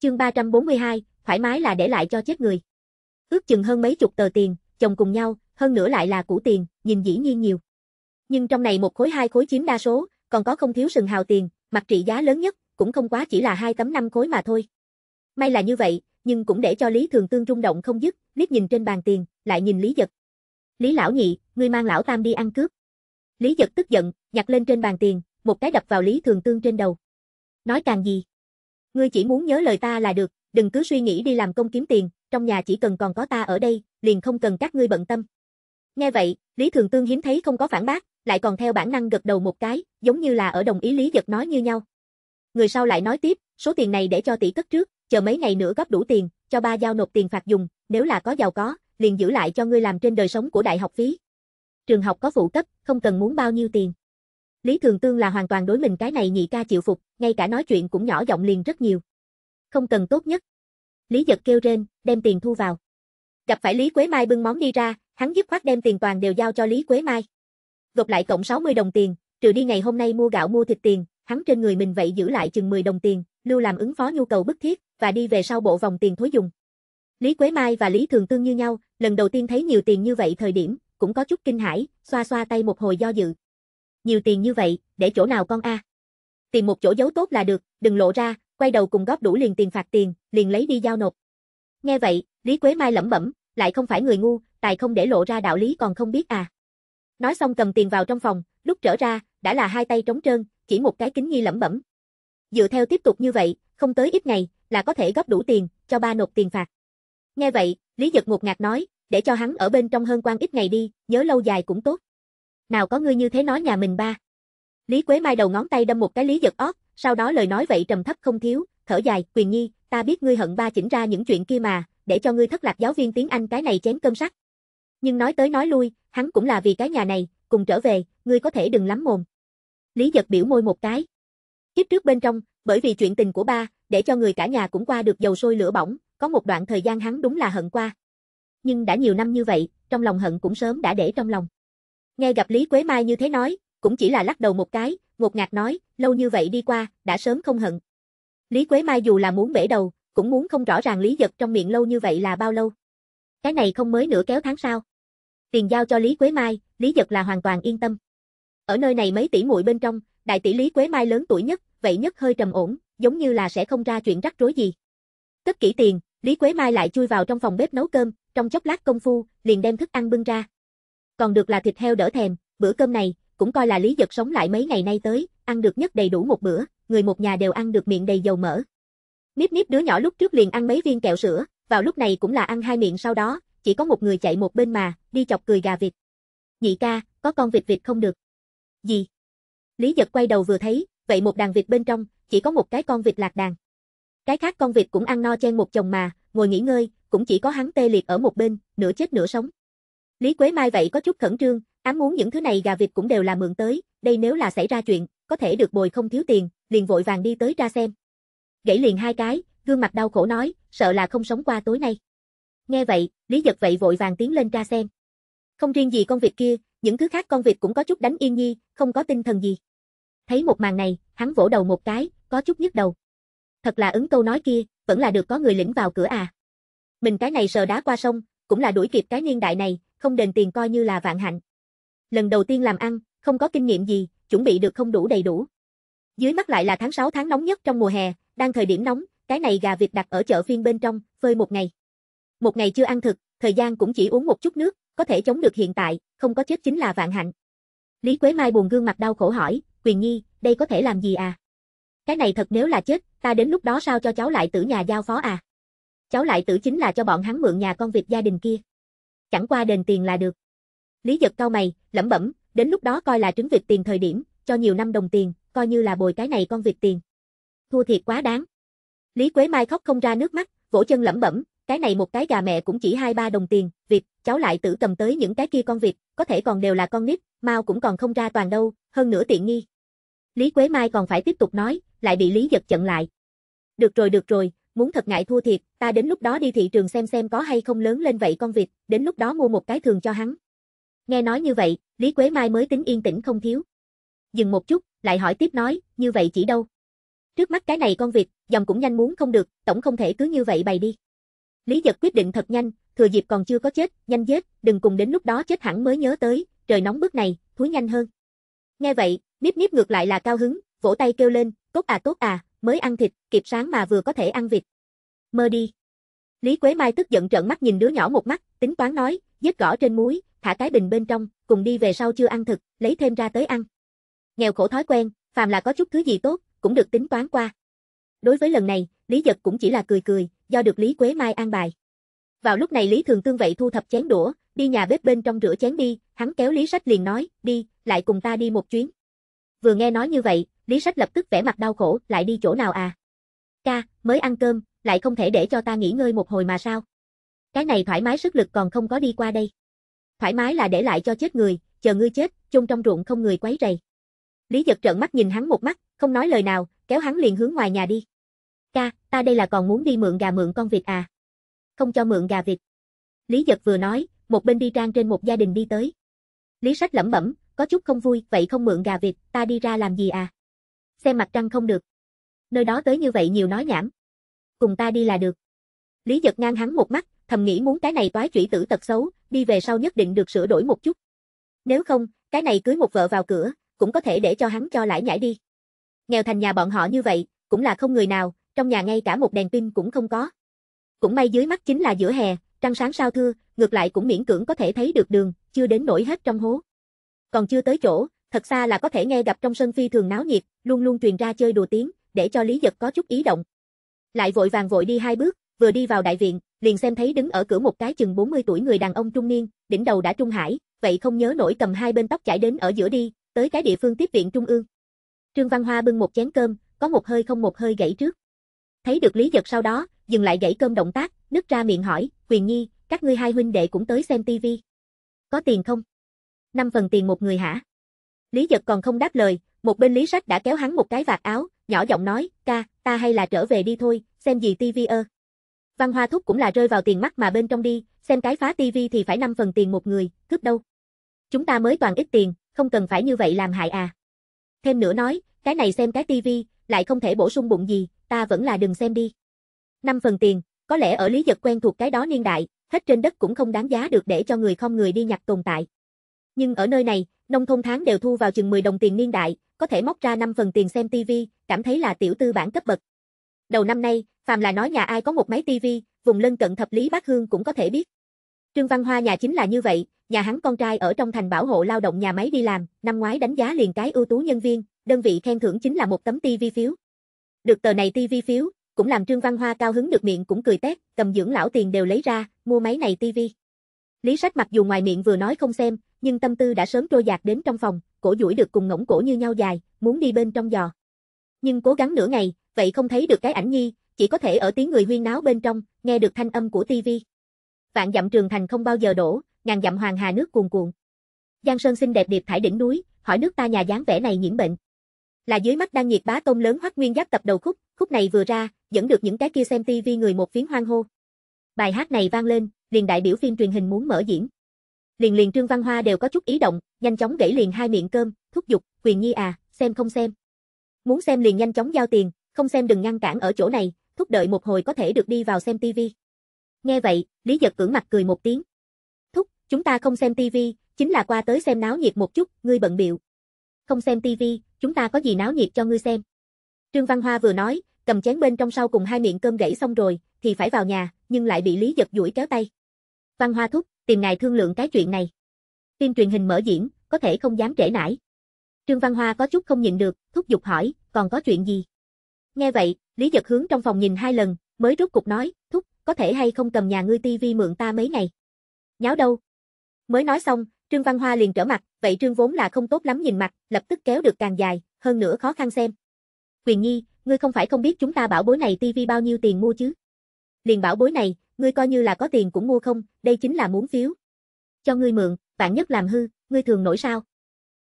Chương 342, thoải mái là để lại cho chết người. Ước chừng hơn mấy chục tờ tiền, chồng cùng nhau, hơn nữa lại là củ tiền, nhìn dĩ nhiên nhiều. Nhưng trong này một khối hai khối chiếm đa số, còn có không thiếu sừng hào tiền, mặt trị giá lớn nhất, cũng không quá chỉ là hai tấm năm khối mà thôi. May là như vậy, nhưng cũng để cho Lý Thường Tương rung động không dứt, liếc nhìn trên bàn tiền, lại nhìn Lý Giật. Lý lão nhị, ngươi mang lão tam đi ăn cướp. Lý Giật tức giận, nhặt lên trên bàn tiền, một cái đập vào Lý Thường Tương trên đầu. Nói càng gì? Ngươi chỉ muốn nhớ lời ta là được, đừng cứ suy nghĩ đi làm công kiếm tiền, trong nhà chỉ cần còn có ta ở đây, liền không cần các ngươi bận tâm. Nghe vậy, Lý Thường Tương hiếm thấy không có phản bác, lại còn theo bản năng gật đầu một cái, giống như là ở đồng ý Lý Giật nói như nhau. Người sau lại nói tiếp, số tiền này để cho tỷ cất trước, chờ mấy ngày nữa góp đủ tiền, cho ba giao nộp tiền phạt dùng, nếu là có giàu có, liền giữ lại cho ngươi làm trên đời sống của đại học phí. Trường học có phụ cấp, không cần muốn bao nhiêu tiền. Lý Thường Tương là hoàn toàn đối mình cái này nhị ca chịu phục, ngay cả nói chuyện cũng nhỏ giọng liền rất nhiều. Không cần tốt nhất. Lý giật kêu rên, đem tiền thu vào. Gặp phải Lý Quế Mai bưng món đi ra, hắn dứt khoát đem tiền toàn đều giao cho Lý Quế Mai. Gộp lại cộng 60 đồng tiền, trừ đi ngày hôm nay mua gạo mua thịt tiền, hắn trên người mình vậy giữ lại chừng 10 đồng tiền, lưu làm ứng phó nhu cầu bức thiết, và đi về sau bộ vòng tiền thối dùng. Lý Quế Mai và Lý Thường Tương như nhau, lần đầu tiên thấy nhiều tiền như vậy thời điểm, cũng có chút kinh hãi, xoa xoa tay một hồi do dự. Nhiều tiền như vậy, để chỗ nào con a? Tìm một chỗ giấu tốt là được, đừng lộ ra, quay đầu cùng góp đủ liền tiền phạt tiền, liền lấy đi giao nộp. Nghe vậy, Lý Quế Mai lẩm bẩm, lại không phải người ngu, tài không để lộ ra đạo lý còn không biết à. Nói xong cầm tiền vào trong phòng, lúc trở ra, đã là hai tay trống trơn, chỉ một cái kính nghi lẩm bẩm. Dựa theo tiếp tục như vậy, không tới ít ngày, là có thể góp đủ tiền, cho ba nộp tiền phạt. Nghe vậy, Lý Giật ngột ngạt nói, để cho hắn ở bên trong hơn quan ít ngày đi, nhớ lâu dài cũng tốt. Nào có ngươi như thế nói nhà mình ba. Lý Quế Mai đầu ngón tay đâm một cái Lý Giật ót, sau đó lời nói vậy trầm thấp không thiếu, thở dài, quyền nhi, ta biết ngươi hận ba chỉnh ra những chuyện kia mà, để cho ngươi thất lạc giáo viên tiếng Anh cái này chém cơm sắt. Nhưng nói tới nói lui, hắn cũng là vì cái nhà này, cùng trở về, ngươi có thể đừng lắm mồm. Lý giật biểu môi một cái. Kiếp trước bên trong, bởi vì chuyện tình của ba, để cho người cả nhà cũng qua được dầu sôi lửa bỏng, có một đoạn thời gian hắn đúng là hận qua. Nhưng đã nhiều năm như vậy, trong lòng hận cũng sớm đã để trong lòng. Nghe gặp Lý Quế Mai như thế nói, cũng chỉ là lắc đầu một cái, ngột ngạt nói, lâu như vậy đi qua, đã sớm không hận. Lý Quế Mai dù là muốn bể đầu, cũng muốn không rõ ràng Lý Giật trong miệng lâu như vậy là bao lâu. Cái này không mới nửa kéo tháng sau. Tiền giao cho Lý Quế Mai, Lý Giật là hoàn toàn yên tâm. Ở nơi này mấy tỷ muội bên trong, đại tỷ Lý Quế Mai lớn tuổi nhất, vậy nhất hơi trầm ổn, giống như là sẽ không ra chuyện rắc rối gì. Cất kỹ tiền, Lý Quế Mai lại chui vào trong phòng bếp nấu cơm, trong chốc lát công phu, liền đem thức ăn bưng ra. Còn được là thịt heo đỡ thèm, bữa cơm này, cũng coi là Lý Giật sống lại mấy ngày nay tới, ăn được nhất đầy đủ một bữa, người một nhà đều ăn được miệng đầy dầu mỡ. Nếp nếp đứa nhỏ lúc trước liền ăn mấy viên kẹo sữa, vào lúc này cũng là ăn hai miệng sau đó, chỉ có một người chạy một bên mà, đi chọc cười gà vịt. Nhị ca, có con vịt vịt không được. Gì? Lý giật quay đầu vừa thấy, vậy một đàn vịt bên trong, chỉ có một cái con vịt lạc đàn. Cái khác con vịt cũng ăn no chen một chồng mà, ngồi nghỉ ngơi, cũng chỉ có hắn tê liệt ở một bên, nửa chết nửa sống. Lý Quế Mai vậy có chút khẩn trương, ám muốn những thứ này gà vịt cũng đều là mượn tới, đây nếu là xảy ra chuyện, có thể được bồi không thiếu tiền, liền vội vàng đi tới ra xem. Gãy liền hai cái, gương mặt đau khổ nói, sợ là không sống qua tối nay. Nghe vậy, Lý Giật vậy vội vàng tiến lên ra xem. Không riêng gì con vịt kia, những thứ khác con vịt cũng có chút đánh yên nhi, không có tinh thần gì. Thấy một màn này, hắn vỗ đầu một cái, có chút nhức đầu. Thật là ứng câu nói kia, vẫn là được có người lĩnh vào cửa à. Mình cái này sờ đá qua sông, cũng là đuổi kịp cái niên đại này, không đền tiền coi như là vạn hạnh. Lần đầu tiên làm ăn, không có kinh nghiệm gì, chuẩn bị được không đủ đầy đủ. Dưới mắt lại là tháng 6 tháng nóng nhất trong mùa hè, đang thời điểm nóng, cái này gà vịt đặt ở chợ phiên bên trong, phơi một ngày. Một ngày chưa ăn thực, thời gian cũng chỉ uống một chút nước, có thể chống được hiện tại, không có chết chính là vạn hạnh. Lý Quế Mai buồn gương mặt đau khổ hỏi, Quyền Nhi, đây có thể làm gì à? Cái này thật nếu là chết, ta đến lúc đó sao cho cháu lại tử nhà giao phó à? Cháu lại tử chính là cho bọn hắn mượn nhà con vịt gia đình kia. Chẳng qua đền tiền là được. Lý giật cao mày, lẩm bẩm, đến lúc đó coi là trứng vịt tiền thời điểm, cho nhiều năm đồng tiền, coi như là bồi cái này con vịt tiền. Thua thiệt quá đáng. Lý Quế Mai khóc không ra nước mắt, vỗ chân lẩm bẩm, cái này một cái gà mẹ cũng chỉ hai ba đồng tiền, vịt, cháu lại tự cầm tới những cái kia con vịt, có thể còn đều là con nít, mau cũng còn không ra toàn đâu, hơn nữa tiện nghi. Lý Quế Mai còn phải tiếp tục nói, lại bị Lý giật chận lại. Được rồi được rồi, muốn thật ngại thua thiệt, ta đến lúc đó đi thị trường xem xem có hay không lớn lên vậy con vịt, đến lúc đó mua một cái thường cho hắn. Nghe nói như vậy, Lý Quế Mai mới tính yên tĩnh không thiếu. Dừng một chút, lại hỏi tiếp nói, như vậy chỉ đâu? Trước mắt cái này con vịt, dòng cũng nhanh muốn không được, tổng không thể cứ như vậy bày đi. Lý Giật quyết định thật nhanh, thừa dịp còn chưa có chết, nhanh giết, đừng cùng đến lúc đó chết hẳn mới nhớ tới, trời nóng bước này, thúi nhanh hơn. Nghe vậy, Niếp Niếp ngược lại là cao hứng, vỗ tay kêu lên, tốt à tốt à, mới ăn thịt, kịp sáng mà vừa có thể ăn vịt. Mơ đi. Lý Quế Mai tức giận trợn mắt nhìn đứa nhỏ một mắt, tính toán nói, giết gõ trên muối, thả cái bình bên trong, cùng đi về sau chưa ăn thực, lấy thêm ra tới ăn. Nghèo khổ thói quen, phàm là có chút thứ gì tốt, cũng được tính toán qua. Đối với lần này, Lý Giật cũng chỉ là cười cười, do được Lý Quế Mai an bài. Vào lúc này Lý Thường Tương vậy thu thập chén đũa, đi nhà bếp bên trong rửa chén đi, hắn kéo Lý Sách liền nói, đi, lại cùng ta đi một chuyến. Vừa nghe nói như vậy, Lý Sách lập tức vẻ mặt đau khổ, lại đi chỗ nào à? Ca, mới ăn cơm, lại không thể để cho ta nghỉ ngơi một hồi mà sao? Cái này thoải mái sức lực còn không có đi qua đây. Thoải mái là để lại cho chết người, chờ ngươi chết, chôn trong ruộng không người quấy rầy. Lý giật trợn mắt nhìn hắn một mắt, không nói lời nào, kéo hắn liền hướng ngoài nhà đi. Ca, ta đây là còn muốn đi mượn gà mượn con vịt à? Không cho mượn gà vịt. Lý giật vừa nói, một bên đi trang trên một gia đình đi tới. Lý sách lẩm bẩm, có chút không vui, vậy không mượn gà vịt, ta đi ra làm gì à? Xem mặt trăng không được. Nơi đó tới như vậy nhiều nói nhảm. Cùng ta đi là được. Lý giật ngang hắn một mắt, thầm nghĩ muốn cái này toái chủy tử tật xấu, đi về sau nhất định được sửa đổi một chút. Nếu không, cái này cưới một vợ vào cửa, cũng có thể để cho hắn cho lãi nhảy đi. Nghèo thành nhà bọn họ như vậy, cũng là không người nào, trong nhà ngay cả một đèn pin cũng không có. Cũng may dưới mắt chính là giữa hè, trăng sáng sao thưa, ngược lại cũng miễn cưỡng có thể thấy được đường, chưa đến nổi hết trong hố. Còn chưa tới chỗ, thật xa là có thể nghe gặp trong sân phi thường náo nhiệt, luôn luôn truyền ra chơi đùa tiếng, để cho Lý Giật có chút ý động. Lại vội vàng vội đi hai bước, vừa đi vào đại viện, liền xem thấy đứng ở cửa một cái chừng 40 tuổi người đàn ông trung niên, đỉnh đầu đã trung hải, vậy không nhớ nổi cầm hai bên tóc chảy đến ở giữa đi, tới cái địa phương tiếp viện trung ương. Trương Văn Hoa bưng một chén cơm, có một hơi không một hơi gãy trước. Thấy được Lý Giật sau đó, dừng lại gãy cơm động tác, nứt ra miệng hỏi, Quyền Nhi, các ngươi hai huynh đệ cũng tới xem tivi. Có tiền không? Năm phần tiền một người hả? Lý Giật còn không đáp lời, một bên Lý Sách đã kéo hắn một cái vạt áo, nhỏ giọng nói, ca, ta hay là trở về đi thôi, xem gì tivi ơ. Văn Hoa Thúc cũng là rơi vào tiền mắt mà bên trong đi, xem cái phá tivi thì phải 5 phần tiền một người, cướp đâu. Chúng ta mới toàn ít tiền, không cần phải như vậy làm hại à. Thêm nữa nói, cái này xem cái tivi, lại không thể bổ sung bụng gì, ta vẫn là đừng xem đi. 5 phần tiền, có lẽ ở lý giật quen thuộc cái đó niên đại, hết trên đất cũng không đáng giá được để cho người không người đi nhặt tồn tại. Nhưng ở nơi này, nông thôn tháng đều thu vào chừng 10 đồng tiền niên đại, có thể móc ra 5 phần tiền xem tivi, cảm thấy là tiểu tư bản cấp bậc. Đầu năm nay, phàm là nói nhà ai có một máy tivi, vùng lân cận thập lý bát hương cũng có thể biết. Trương Văn Hoa nhà chính là như vậy, nhà hắn con trai ở trong thành bảo hộ lao động nhà máy đi làm, năm ngoái đánh giá liền cái ưu tú nhân viên, đơn vị khen thưởng chính là một tấm tivi phiếu. Được tờ này tivi phiếu, cũng làm Trương Văn Hoa cao hứng được miệng cũng cười tét, cầm dưỡng lão tiền đều lấy ra, mua máy này tivi. Lý Sách mặc dù ngoài miệng vừa nói không xem, nhưng tâm tư đã sớm trôi dạt đến trong phòng, cổ duỗi được cùng ngỗng cổ như nhau dài, muốn đi bên trong giò. Nhưng cố gắng nửa ngày, vậy không thấy được cái ảnh nhi, chỉ có thể ở tiếng người huyên náo bên trong, nghe được thanh âm của tivi. Vạn dặm trường thành không bao giờ đổ, ngàn dặm hoàng hà nước cuồn cuộn. Giang Sơn xinh đẹp điệp thải đỉnh núi, hỏi nước ta nhà dáng vẻ này nhiễm bệnh. Là dưới mắt đang nhiệt bá tôm lớn hoắc nguyên giáp tập đầu khúc, khúc này vừa ra, dẫn được những cái kia xem tivi người một phiến hoang hô. Bài hát này vang lên, liền đại biểu phim truyền hình muốn mở diễn. Liền liền Trương Văn Hoa đều có chút ý động, nhanh chóng gãy liền hai miệng cơm, thúc giục, quyền nhi à, xem không xem. Muốn xem liền nhanh chóng giao tiền, không xem đừng ngăn cản ở chỗ này, thúc đợi một hồi có thể được đi vào xem tivi. Nghe vậy, Lý Giật cưỡng mặt cười một tiếng. Thúc, chúng ta không xem tivi, chính là qua tới xem náo nhiệt một chút, ngươi bận biệu. Không xem tivi, chúng ta có gì náo nhiệt cho ngươi xem. Trương Văn Hoa vừa nói, cầm chén bên trong sau cùng hai miệng cơm gãy xong rồi, thì phải vào nhà, nhưng lại bị Lý Giật duỗi kéo tay. Văn Hoa thúc, tìm ngài thương lượng cái chuyện này. Phim truyền hình mở diễn, có thể không dám trễ nải. Trương Văn Hoa có chút không nhịn được, thúc giục hỏi, còn có chuyện gì? Nghe vậy, Lý Giật hướng trong phòng nhìn hai lần, mới rút cục nói, thúc, có thể hay không cầm nhà ngươi tivi mượn ta mấy ngày? Nháo đâu? Mới nói xong, Trương Văn Hoa liền trở mặt, vậy Trương vốn là không tốt lắm nhìn mặt, lập tức kéo được càng dài, hơn nữa khó khăn xem. Quyền Nhi, ngươi không phải không biết chúng ta bảo bối này tivi bao nhiêu tiền mua chứ? Liền bảo bối này, ngươi coi như là có tiền cũng mua không, đây chính là muốn phiếu. Cho ngươi mượn, vạn nhất làm hư, ngươi thường nổi sao?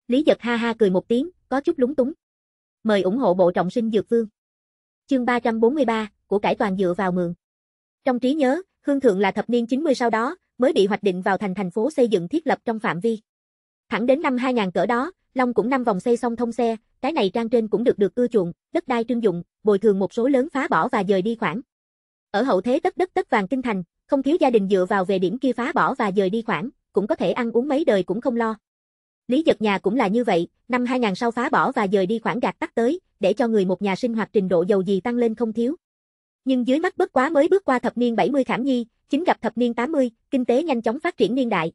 Lý giật ha ha cười một tiếng, có chút lúng túng. Mời ủng hộ bộ trọng sinh dược vương. Chương 343, của cải toàn dựa vào mượn. Trong trí nhớ, Hương Thượng là thập niên 90 sau đó, mới bị hoạch định vào thành thành phố xây dựng thiết lập trong phạm vi. Thẳng đến năm 2000 cỡ đó, Long cũng năm vòng xây xong thông xe, cái này trang trên cũng được được ưa chuộng, đất đai trưng dụng, bồi thường một số lớn phá bỏ và dời đi khoảng. Ở hậu thế tất đất tất vàng kinh thành, không thiếu gia đình dựa vào về điểm kia phá bỏ và dời đi khoản, cũng có thể ăn uống mấy đời cũng không lo. Lý Giật nhà cũng là như vậy, năm 2000 sau phá bỏ và dời đi khoản gạt tắt tới, để cho người một nhà sinh hoạt trình độ giàu gì tăng lên không thiếu. Nhưng dưới mắt bất quá mới bước qua thập niên 70 khảm nhi, chính gặp thập niên 80, kinh tế nhanh chóng phát triển niên đại.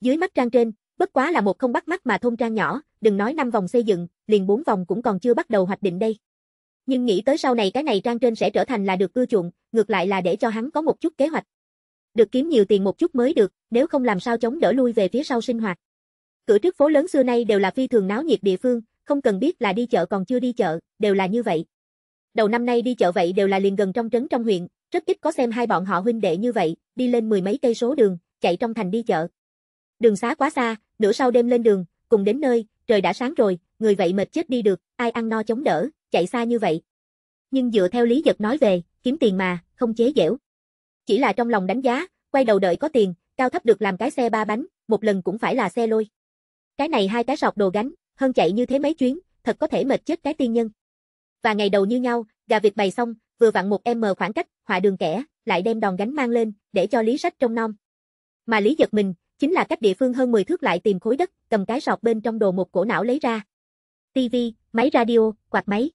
Dưới mắt trang trên, bất quá là một không bắt mắt mà thôn trang nhỏ, đừng nói năm vòng xây dựng, liền bốn vòng cũng còn chưa bắt đầu hoạch định đây. Nhưng nghĩ tới sau này cái này trang trên sẽ trở thành là được ưa chuộng, ngược lại là để cho hắn có một chút kế hoạch. Được kiếm nhiều tiền một chút mới được, nếu không làm sao chống đỡ lui về phía sau sinh hoạt. Cửa trước phố lớn xưa nay đều là phi thường náo nhiệt địa phương, không cần biết là đi chợ còn chưa đi chợ, đều là như vậy. Đầu năm nay đi chợ vậy đều là liền gần trong trấn trong huyện, rất ít có xem hai bọn họ huynh đệ như vậy, đi lên mười mấy cây số đường, chạy trong thành đi chợ. Đường xá quá xa, nửa sau đêm lên đường, cùng đến nơi, trời đã sáng rồi, người vậy mệt chết đi được, ai ăn no chống đỡ, chạy xa như vậy. Nhưng dựa theo Lý Giật nói về, kiếm tiền mà, không chế dẻo. Chỉ là trong lòng đánh giá, quay đầu đợi có tiền, cao thấp được làm cái xe ba bánh, một lần cũng phải là xe lôi. Cái này hai cái sọc đồ gánh, hơn chạy như thế mấy chuyến, thật có thể mệt chết cái tiên nhân. Và ngày đầu như nhau, gà việc bày xong, vừa vặn một m khoảng cách, họa đường kẻ, lại đem đòn gánh mang lên, để cho Lý Sách trông nom. Mà Lý giật mình, chính là cách địa phương hơn 10 thước lại tìm khối đất, cầm cái sọt bên trong đồ một cổ não lấy ra. tivi, máy radio, quạt máy.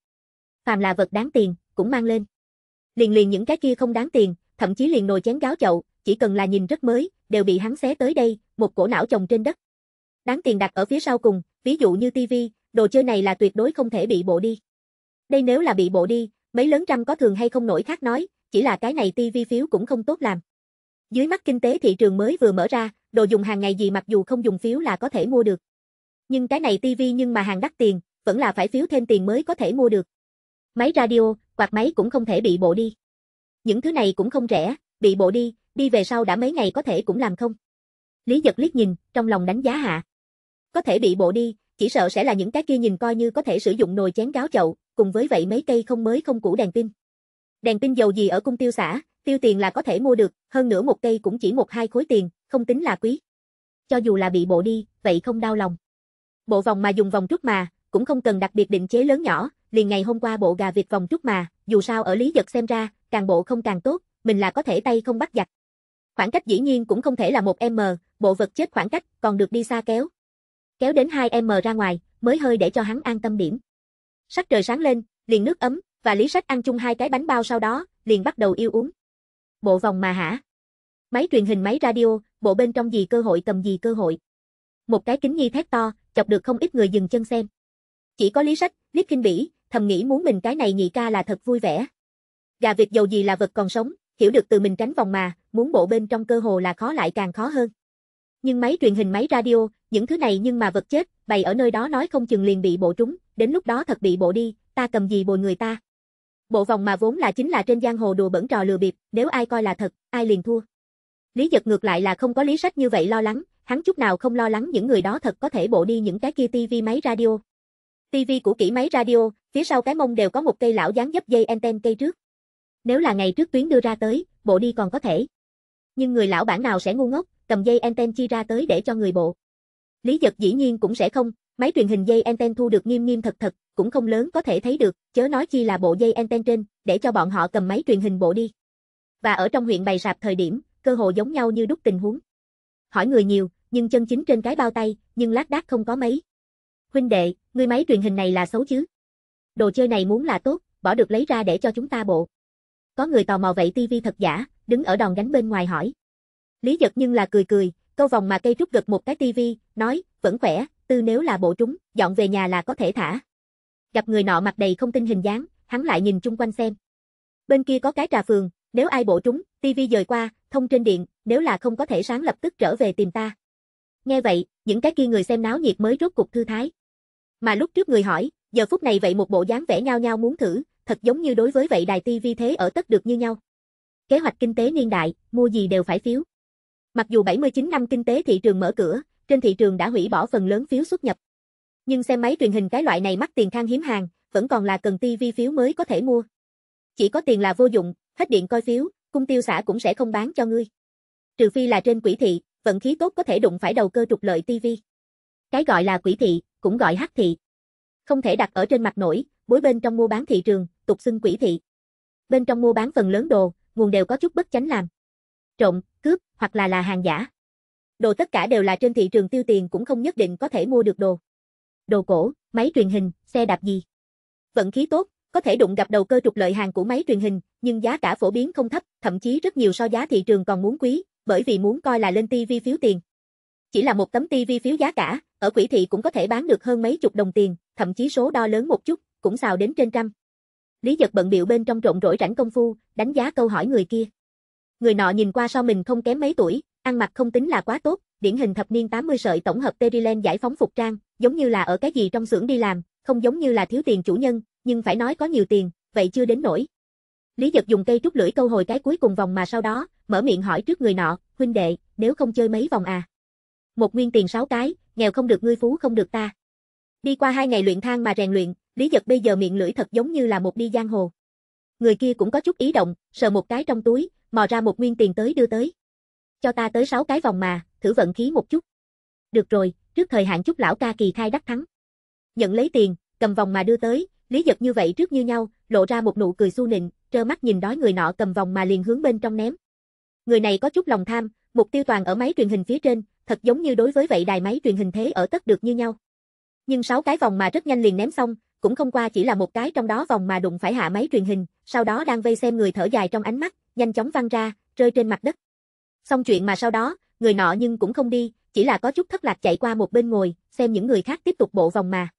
Phàm là vật đáng tiền, cũng mang lên. Liền liền những cái kia không đáng tiền, thậm chí liền nồi chén gáo chậu, chỉ cần là nhìn rất mới, đều bị hắn xé tới đây, một cổ não chồng trên đất. Đáng tiền đặt ở phía sau cùng, ví dụ như tivi, đồ chơi này là tuyệt đối không thể bị bộ đi. Đây nếu là bị bộ đi, mấy lớn trăm có thường hay không nổi khác nói, chỉ là cái này tivi phiếu cũng không tốt làm. Dưới mắt kinh tế thị trường mới vừa mở ra, đồ dùng hàng ngày gì mặc dù không dùng phiếu là có thể mua được. Nhưng cái này tivi nhưng mà hàng đắt tiền, vẫn là phải phiếu thêm tiền mới có thể mua được. Máy radio, quạt máy cũng không thể bị bộ đi. Những thứ này cũng không rẻ, bị bộ đi, đi về sau đã mấy ngày có thể cũng làm không. Lý giật liếc nhìn, trong lòng đánh giá hạ. Có thể bị bộ đi, chỉ sợ sẽ là những cái kia nhìn coi như có thể sử dụng nồi chén gáo chậu, cùng với vậy mấy cây không mới không cũ đèn pin. Đèn pin dầu gì ở cung tiêu xã, tiêu tiền là có thể mua được, hơn nữa một cây cũng chỉ một hai khối tiền, không tính là quý. Cho dù là bị bộ đi, vậy không đau lòng. Bộ vòng mà dùng vòng trúc mà, cũng không cần đặc biệt định chế lớn nhỏ, liền ngày hôm qua bộ gà vịt vòng trúc mà, dù sao ở lý giật xem ra, càng bộ không càng tốt, mình là có thể tay không bắt giặt. Khoảng cách dĩ nhiên cũng không thể là một m bộ vật chết khoảng cách, còn được đi xa kéo. Kéo đến 2m ra ngoài, mới hơi để cho hắn an tâm điểm. Sắc trời sáng lên, liền nước ấm, và Lý Sách ăn chung hai cái bánh bao sau đó, liền bắt đầu yêu uống. Bộ vòng mà hả? Máy truyền hình máy radio, bộ bên trong gì cơ hội cầm gì cơ hội. Một cái kính nhi thét to, chọc được không ít người dừng chân xem. Chỉ có Lý Sách, liếc kinh bỉ, thầm nghĩ muốn mình cái này nhị ca là thật vui vẻ. Gà vịt dầu gì là vật còn sống, hiểu được từ mình tránh vòng mà, muốn bộ bên trong cơ hồ là khó lại càng khó hơn. Nhưng máy truyền hình máy radio, những thứ này nhưng mà vật chết, bày ở nơi đó nói không chừng liền bị bộ trúng, đến lúc đó thật bị bộ đi, ta cầm gì bồi người ta. Bộ vòng mà vốn là chính là trên giang hồ đùa bẩn trò lừa bịp, nếu ai coi là thật, ai liền thua. Lý giật ngược lại là không có lý sách như vậy lo lắng, hắn chút nào không lo lắng những người đó thật có thể bộ đi những cái kia tivi máy radio. Tivi của kỹ máy radio, phía sau cái mông đều có một cây lão dáng dấp dây anten cây trước. Nếu là ngày trước tuyến đưa ra tới, bộ đi còn có thể. Nhưng người lão bản nào sẽ ngu ngốc, cầm dây anten chi ra tới để cho người bộ. Lý giật dĩ nhiên cũng sẽ không, máy truyền hình dây anten thu được nghiêm nghiêm thật thật, cũng không lớn có thể thấy được, chớ nói chi là bộ dây anten trên, để cho bọn họ cầm máy truyền hình bộ đi. Và ở trong huyện bày sạp thời điểm, cơ hội giống nhau như đúc tình huống. Hỏi người nhiều, nhưng chân chính trên cái bao tay, nhưng lát đác không có mấy. Huynh đệ, người máy truyền hình này là xấu chứ? Đồ chơi này muốn là tốt, bỏ được lấy ra để cho chúng ta bộ. Có người tò mò vậy tivi thật giả, đứng ở đòn gánh bên ngoài hỏi. Lý giật nhưng là cười cười, câu vòng mà cây trúc gật một cái tivi, nói, vẫn khỏe, tư nếu là bộ trúng, dọn về nhà là có thể thả. Gặp người nọ mặt đầy không tin hình dáng, hắn lại nhìn chung quanh xem. Bên kia có cái trà phường, nếu ai bộ trúng, tivi dời qua, thông trên điện, nếu là không có thể sáng lập tức trở về tìm ta. Nghe vậy, những cái kia người xem náo nhiệt mới rốt cục thư thái. Mà lúc trước người hỏi, giờ phút này vậy một bộ dáng vẻ nhau nhau muốn thử, thật giống như đối với vậy đài tivi thế ở tất được như nhau. Kế hoạch kinh tế niên đại, mua gì đều phải phiếu. Mặc dù 79 năm kinh tế thị trường mở cửa, trên thị trường đã hủy bỏ phần lớn phiếu xuất nhập. Nhưng xe máy truyền hình cái loại này mắc tiền khang hiếm hàng, vẫn còn là cần tivi phiếu mới có thể mua. Chỉ có tiền là vô dụng, hết điện coi phiếu, cung tiêu xã cũng sẽ không bán cho ngươi. Trừ phi là trên quỹ thị, vận khí tốt có thể đụng phải đầu cơ trục lợi tivi Cái gọi là quỹ thị, cũng gọi hắc thị. Không thể đặt ở trên mặt nổi, bối bên trong mua bán thị trường, tục xưng quỷ thị. Bên trong mua bán phần lớn đồ, nguồn đều có chút bất chánh làm. Trộm, cướp, hoặc là là hàng giả. Đồ tất cả đều là trên thị trường tiêu tiền cũng không nhất định có thể mua được đồ. Đồ cổ, máy truyền hình, xe đạp gì. Vận khí tốt, có thể đụng gặp đầu cơ trục lợi hàng của máy truyền hình, nhưng giá cả phổ biến không thấp, thậm chí rất nhiều so giá thị trường còn muốn quý, bởi vì muốn coi là lên TV phiếu tiền. Chỉ là một tấm tivi phiếu giá cả, ở quỷ thị cũng có thể bán được hơn mấy chục đồng tiền, thậm chí số đo lớn một chút, cũng xào đến trên trăm. Lý giật bận biệu bên trong trộn rỗi rảnh công phu, đánh giá câu hỏi người kia. Người nọ nhìn qua so mình không kém mấy tuổi, ăn mặc không tính là quá tốt, điển hình thập niên 80 sợi tổng hợp Terryland giải phóng phục trang, giống như là ở cái gì trong xưởng đi làm, không giống như là thiếu tiền chủ nhân, nhưng phải nói có nhiều tiền, vậy chưa đến nổi. Lý Giật dùng cây trúc lưỡi câu hồi cái cuối cùng vòng mà sau đó, mở miệng hỏi trước người nọ, huynh đệ, nếu không chơi mấy vòng à? Một nguyên tiền sáu cái, nghèo không được ngươi phú không được ta. Đi qua hai ngày luyện thang mà rèn luyện, Lý Giật bây giờ miệng lưỡi thật giống như là một đi giang hồ. Người kia cũng có chút ý động, sờ một cái trong túi, mò ra một nguyên tiền tới đưa tới. Cho ta tới sáu cái vòng mà, thử vận khí một chút. Được rồi, trước thời hạn chúc lão ca kỳ khai đắc thắng. Nhận lấy tiền, cầm vòng mà đưa tới, Lý Giật như vậy trước như nhau, lộ ra một nụ cười su nịnh, trơ mắt nhìn đói người nọ cầm vòng mà liền hướng bên trong ném. Người này có chút lòng tham, mục tiêu toàn ở máy truyền hình phía trên, thật giống như đối với vậy đài máy truyền hình thế ở tất được như nhau. Nhưng sáu cái vòng mà rất nhanh liền ném xong, cũng không qua chỉ là một cái trong đó vòng mà đụng phải hạ máy truyền hình, sau đó đang vây xem người thở dài trong ánh mắt, nhanh chóng văng ra, rơi trên mặt đất. Xong chuyện mà sau đó, người nọ nhưng cũng không đi, chỉ là có chút thất lạc chạy qua một bên ngồi, xem những người khác tiếp tục bộ vòng mà.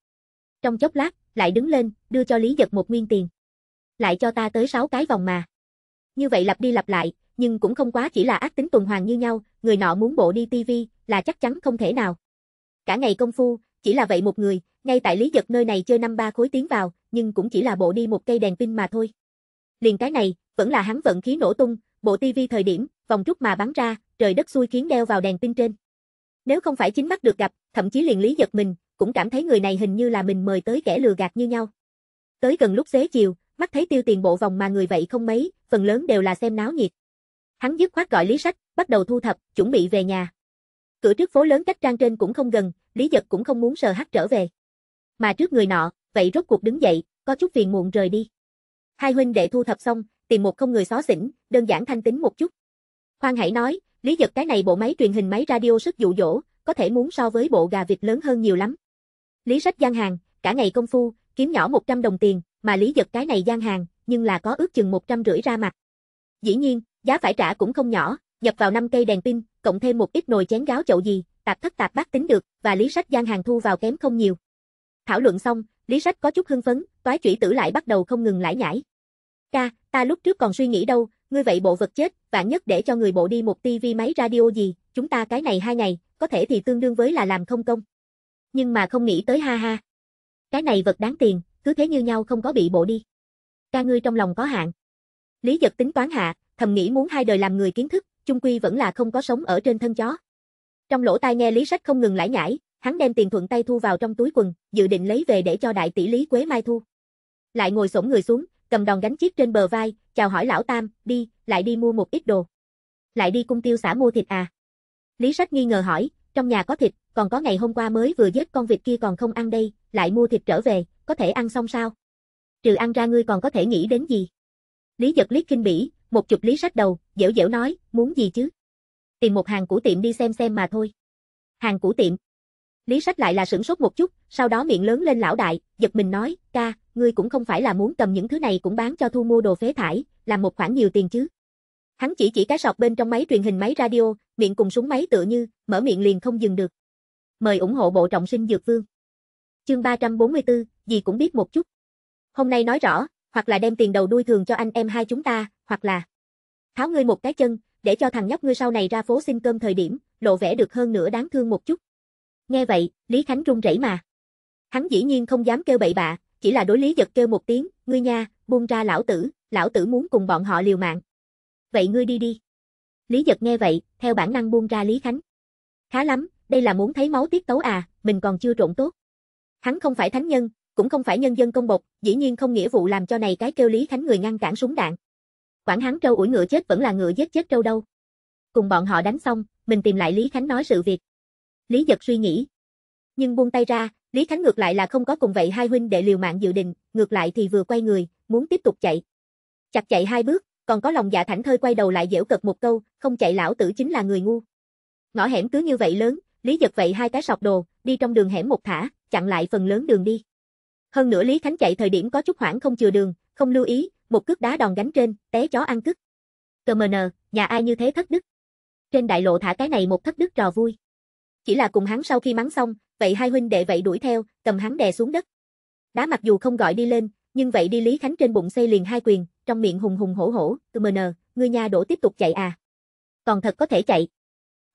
Trong chốc lát, lại đứng lên, đưa cho Lý Giật một nguyên tiền. Lại cho ta tới sáu cái vòng mà. Như vậy lặp đi lặp lại, nhưng cũng không quá chỉ là ác tính tuần hoàn như nhau, người nọ muốn bộ đi tivi, là chắc chắn không thể nào. Cả ngày công phu, chỉ là vậy một người, ngay tại Lý Giật nơi này chơi năm ba khối tiến vào, nhưng cũng chỉ là bộ đi một cây đèn pin mà thôi. Liền cái này, vẫn là hắn vận khí nổ tung, bộ tivi thời điểm, vòng trúc mà bắn ra, trời đất xui khiến đeo vào đèn pin trên. Nếu không phải chính mắt được gặp, thậm chí liền Lý Giật mình, cũng cảm thấy người này hình như là mình mời tới kẻ lừa gạt như nhau. Tới gần lúc xế chiều, mắt thấy tiêu tiền bộ vòng mà người vậy không mấy, phần lớn đều là xem náo nhiệt. Hắn dứt khoát gọi Lý Sách, bắt đầu thu thập, chuẩn bị về nhà. Cửa trước phố lớn cách trang trên cũng không gần, Lý Giật cũng không muốn sờ hắt trở về. Mà trước người nọ, vậy rốt cuộc đứng dậy, có chút phiền muộn rời đi. Hai huynh đệ thu thập xong, tìm một không người xó xỉnh, đơn giản thanh tính một chút. Khoan hãy nói, Lý Giật cái này bộ máy truyền hình máy radio sức dụ dỗ, có thể muốn so với bộ gà vịt lớn hơn nhiều lắm. Lý sách gian hàng, cả ngày công phu, kiếm nhỏ 100 đồng tiền, mà Lý giật cái này gian hàng, nhưng là có ước chừng 100 rưỡi ra mặt. Dĩ nhiên, giá phải trả cũng không nhỏ, nhập vào 5 cây đèn pin, cộng thêm một ít nồi chén gáo chậu gì, tạp thất tạp bát tính được, và Lý sách gian hàng thu vào kém không nhiều. Thảo luận xong, Lý sách có chút hưng phấn, toái chủy tử lại bắt đầu không ngừng lải nhải. Ca, ta lúc trước còn suy nghĩ đâu, ngươi vậy bộ vật chết, vạn nhất để cho người bộ đi một tivi máy radio gì, chúng ta cái này hai ngày, có thể thì tương đương với là làm không công nhưng mà không nghĩ tới ha ha. Cái này vật đáng tiền, cứ thế như nhau không có bị bộ đi. Ca ngươi trong lòng có hạn. Lý giật tính toán hạ, thầm nghĩ muốn hai đời làm người kiến thức, chung quy vẫn là không có sống ở trên thân chó. Trong lỗ tai nghe Lý Sách không ngừng lải nhải, hắn đem tiền thuận tay thu vào trong túi quần, dự định lấy về để cho đại tỷ Lý Quế Mai thu. Lại ngồi xổm người xuống, cầm đòn gánh chiếc trên bờ vai, chào hỏi lão Tam, đi, lại đi mua một ít đồ. Lại đi cung tiêu xã mua thịt à? Lý Sách nghi ngờ hỏi, trong nhà có thịt, còn có ngày hôm qua mới vừa giết con vịt kia còn không ăn đây, lại mua thịt trở về, có thể ăn xong sao? Trừ ăn ra ngươi còn có thể nghĩ đến gì? Lý giật liếc kinh bỉ, một chục lý sách đầu, dẻo dẻo nói, muốn gì chứ? Tìm một hàng củ tiệm đi xem xem mà thôi. Hàng củ tiệm. Lý sách lại là sửng sốt một chút, sau đó miệng lớn lên lão đại, giật mình nói, ca, ngươi cũng không phải là muốn cầm những thứ này cũng bán cho thu mua đồ phế thải, làm một khoản nhiều tiền chứ. Hắn chỉ chỉ cái sọt bên trong máy truyền hình máy radio, miệng cùng súng máy tựa như, mở miệng liền không dừng được. Mời ủng hộ bộ trọng sinh dược vương. Chương 344, gì cũng biết một chút. Hôm nay nói rõ, hoặc là đem tiền đầu đuôi thường cho anh em hai chúng ta, hoặc là tháo ngươi một cái chân, để cho thằng nhóc ngươi sau này ra phố xin cơm thời điểm, lộ vẻ được hơn nữa đáng thương một chút. Nghe vậy, Lý Khánh run rẩy mà. Hắn dĩ nhiên không dám kêu bậy bạ, chỉ là đối Lý giật kêu một tiếng, ngươi nha, buông ra lão tử, lão tử muốn cùng bọn họ liều mạng. Vậy ngươi đi đi. Lý giật nghe vậy, theo bản năng buông ra Lý Khánh. Khá lắm, đây là muốn thấy máu tiết tấu à, mình còn chưa trộn tốt. Hắn không phải thánh nhân, cũng không phải nhân dân công bộc, dĩ nhiên không nghĩa vụ làm cho này cái kêu Lý Khánh người ngăn cản súng đạn. Quản hắn trâu ủi ngựa chết vẫn là ngựa giết chết trâu đâu. Cùng bọn họ đánh xong, mình tìm lại Lý Khánh nói sự việc. Lý giật suy nghĩ. Nhưng buông tay ra, Lý Khánh ngược lại là không có cùng vậy hai huynh đệ liều mạng dự định, ngược lại thì vừa quay người, muốn tiếp tục chạy. Chặt chạy hai bước, còn có lòng dạ thảnh thơi quay đầu lại dễu cật một câu, không chạy lão tử chính là người ngu. Ngõ hẻm cứ như vậy lớn, Lý giật vậy hai cái sọc đồ, đi trong đường hẻm một thả, chặn lại phần lớn đường đi. Hơn nữa Lý Khánh chạy thời điểm có chút hoảng không chừa đường, không lưu ý, một cước đá đòn gánh trên, té chó ăn cức. Cờ mờ nờ, nhà ai như thế thất đức. Trên đại lộ thả cái này một thất đức trò vui. Chỉ là cùng hắn sau khi mắng xong, vậy hai huynh đệ vậy đuổi theo, cầm hắn đè xuống đất. Đá mặc dù không gọi đi lên, nhưng vậy đi Lý Khánh trên bụng xây liền hai quyền, trong miệng hùng hùng hổ hổ, cờ mờ nờ, ngươi nhà đổ tiếp tục chạy à. Còn thật có thể chạy.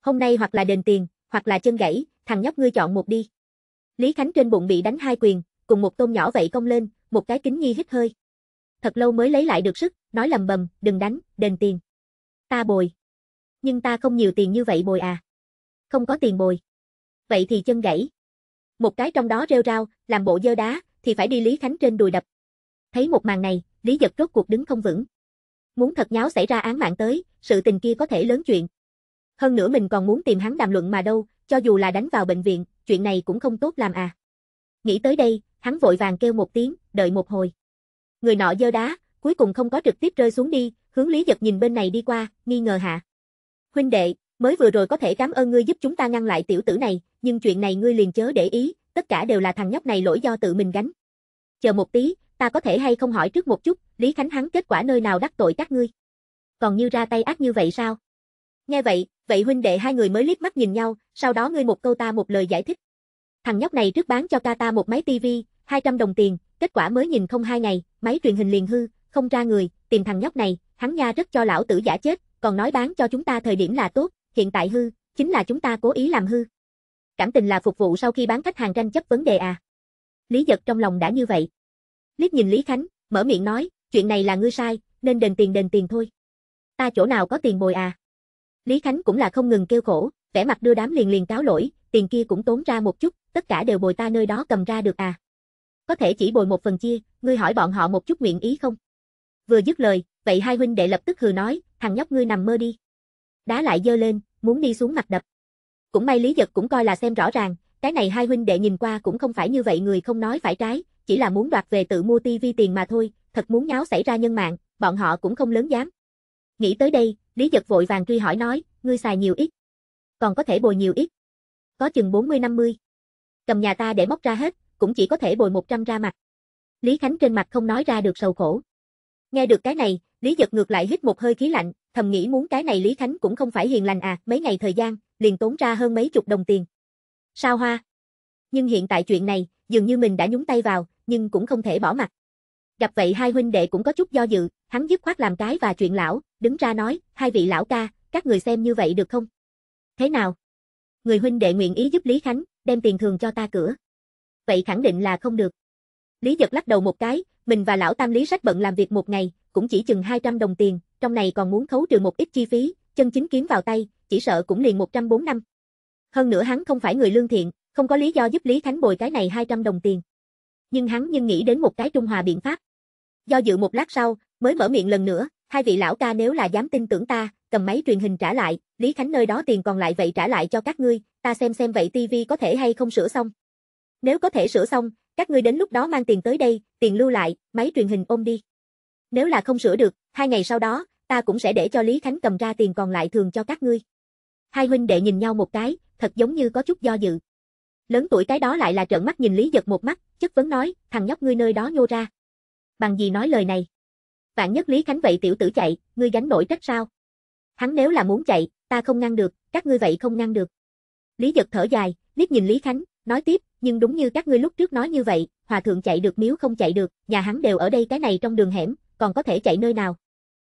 Hôm nay hoặc là đền tiền, hoặc là chân gãy, thằng nhóc ngươi chọn một đi. Lý Khánh trên bụng bị đánh hai quyền, cùng một tôm nhỏ vậy cong lên, một cái kính nhi hít hơi. Thật lâu mới lấy lại được sức, nói lầm bầm, đừng đánh, đền tiền. Ta bồi. Nhưng ta không nhiều tiền như vậy bồi à. Không có tiền bồi. Vậy thì chân gãy. Một cái trong đó rêu rao, làm bộ dơ đá, thì phải đi Lý Khánh trên đùi đập. Thấy một màn này, Lý giật rốt cuộc đứng không vững. Muốn thật nháo xảy ra án mạng tới, sự tình kia có thể lớn chuyện. Hơn nữa mình còn muốn tìm hắn đàm luận mà đâu, cho dù là đánh vào bệnh viện, chuyện này cũng không tốt làm à. Nghĩ tới đây, hắn vội vàng kêu một tiếng, đợi một hồi. Người nọ dơ đá, cuối cùng không có trực tiếp rơi xuống đi, hướng Lý Giật nhìn bên này đi qua, nghi ngờ hạ. Huynh đệ, mới vừa rồi có thể cảm ơn ngươi giúp chúng ta ngăn lại tiểu tử này, nhưng chuyện này ngươi liền chớ để ý, tất cả đều là thằng nhóc này lỗi do tự mình gánh. Chờ một tí, ta có thể hay không hỏi trước một chút, Lý Khánh hắn kết quả nơi nào đắc tội các ngươi? Còn như ra tay ác như vậy sao? Nghe vậy, vậy huynh đệ hai người mới liếc mắt nhìn nhau, sau đó ngươi một câu ta một lời giải thích. Thằng nhóc này trước bán cho ca ta một máy tivi, 200 đồng tiền, kết quả mới nhìn không hai ngày, máy truyền hình liền hư, không ra người, tìm thằng nhóc này, hắn nha rất cho lão tử giả chết, còn nói bán cho chúng ta thời điểm là tốt, hiện tại hư, chính là chúng ta cố ý làm hư. Cảm tình là phục vụ sau khi bán khách hàng tranh chấp vấn đề à. Lý giật trong lòng đã như vậy. Liếc nhìn Lý Khánh, mở miệng nói, chuyện này là ngươi sai, nên đền tiền đền tiền thôi. Ta chỗ nào có tiền bồi à. Lý Khánh cũng là không ngừng kêu khổ, vẻ mặt đưa đám liền liền cáo lỗi, tiền kia cũng tốn ra một chút, tất cả đều bồi ta nơi đó cầm ra được à. Có thể chỉ bồi một phần chia, ngươi hỏi bọn họ một chút nguyện ý không? Vừa dứt lời, vậy hai huynh đệ lập tức hừ nói, thằng nhóc ngươi nằm mơ đi. Đá lại dơ lên, muốn đi xuống mặt đập. Cũng may Lý Giật cũng coi là xem rõ ràng, cái này hai huynh đệ nhìn qua cũng không phải như vậy người không nói phải trái, chỉ là muốn đoạt về tự mua tivi tiền mà thôi, thật muốn nháo xảy ra nhân mạng, bọn họ cũng không lớn dám. Nghĩ tới đây, Lý Giật vội vàng truy hỏi nói, ngươi xài nhiều ít. Còn có thể bồi nhiều ít. Có chừng 40-50. Cầm nhà ta để móc ra hết, cũng chỉ có thể bồi 100 ra mặt. Lý Khánh trên mặt không nói ra được sầu khổ. Nghe được cái này, Lý Giật ngược lại hít một hơi khí lạnh, thầm nghĩ muốn cái này Lý Khánh cũng không phải hiền lành à, mấy ngày thời gian, liền tốn ra hơn mấy chục đồng tiền. Sao hoa? Nhưng hiện tại chuyện này, dường như mình đã nhúng tay vào, nhưng cũng không thể bỏ mặt. Gặp vậy hai huynh đệ cũng có chút do dự, hắn dứt khoát làm cái và chuyện lão, đứng ra nói, hai vị lão ca, các người xem như vậy được không? Thế nào? Người huynh đệ nguyện ý giúp Lý Khánh, đem tiền thường cho ta cửa. Vậy khẳng định là không được. Lý giật lắc đầu một cái, mình và lão tam Lý sách bận làm việc một ngày, cũng chỉ chừng 200 đồng tiền, trong này còn muốn khấu trừ một ít chi phí, chân chính kiếm vào tay, chỉ sợ cũng liền 104 năm. Hơn nữa hắn không phải người lương thiện, không có lý do giúp Lý Khánh bồi cái này 200 đồng tiền. Nhưng hắn nhưng nghĩ đến một cái trung hòa biện pháp. Do dự một lát sau, mới mở miệng lần nữa, hai vị lão ca nếu là dám tin tưởng ta, cầm máy truyền hình trả lại, Lý Khánh nơi đó tiền còn lại vậy trả lại cho các ngươi, ta xem xem vậy tivi có thể hay không sửa xong. Nếu có thể sửa xong, các ngươi đến lúc đó mang tiền tới đây, tiền lưu lại, máy truyền hình ôm đi. Nếu là không sửa được, hai ngày sau đó, ta cũng sẽ để cho Lý Khánh cầm ra tiền còn lại thường cho các ngươi. Hai huynh đệ nhìn nhau một cái, thật giống như có chút do dự. Lớn tuổi cái đó lại là trợn mắt nhìn Lý Giật một mắt, chất vấn nói, thằng nhóc ngươi nơi đó nhô ra. Bằng gì nói lời này? Vạn nhất Lý Khánh vậy tiểu tử chạy, ngươi gánh nổi trách sao? Hắn nếu là muốn chạy, ta không ngăn được, các ngươi vậy không ngăn được. Lý Giật thở dài, liếc nhìn Lý Khánh, nói tiếp, nhưng đúng như các ngươi lúc trước nói như vậy, hòa thượng chạy được miếu không chạy được, nhà hắn đều ở đây cái này trong đường hẻm, còn có thể chạy nơi nào.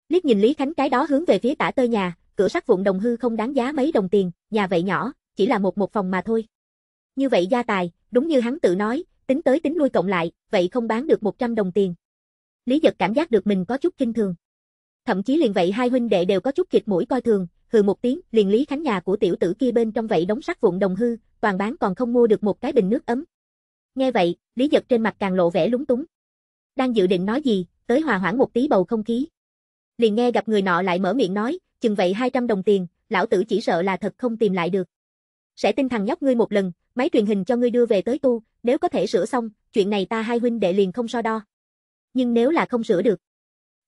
Liếc nhìn Lý Khánh cái đó hướng về phía tả tơi nhà, cửa sắt vụn đồng hư không đáng giá mấy đồng tiền, nhà vậy nhỏ, chỉ là một một phòng mà thôi. Như vậy gia tài, đúng như hắn tự nói, tính tới tính lui cộng lại, vậy không bán được 100 đồng tiền. Lý giật cảm giác được mình có chút kinh thường. Thậm chí liền vậy hai huynh đệ đều có chút kịch mũi coi thường, hừ một tiếng, liền Lý Khánh nhà của tiểu tử kia bên trong vậy đóng sắt vụn đồng hư, toàn bán còn không mua được một cái bình nước ấm. Nghe vậy, Lý Giật trên mặt càng lộ vẻ lúng túng. Đang dự định nói gì, tới hòa hoãn một tí bầu không khí. Liền nghe gặp người nọ lại mở miệng nói, chừng vậy 200 đồng tiền, lão tử chỉ sợ là thật không tìm lại được. Sẽ tin thằng nhóc ngươi một lần, máy truyền hình cho ngươi đưa về tới tu, nếu có thể sửa xong, chuyện này ta hai huynh đệ liền không so đo. Nhưng nếu là không sửa được.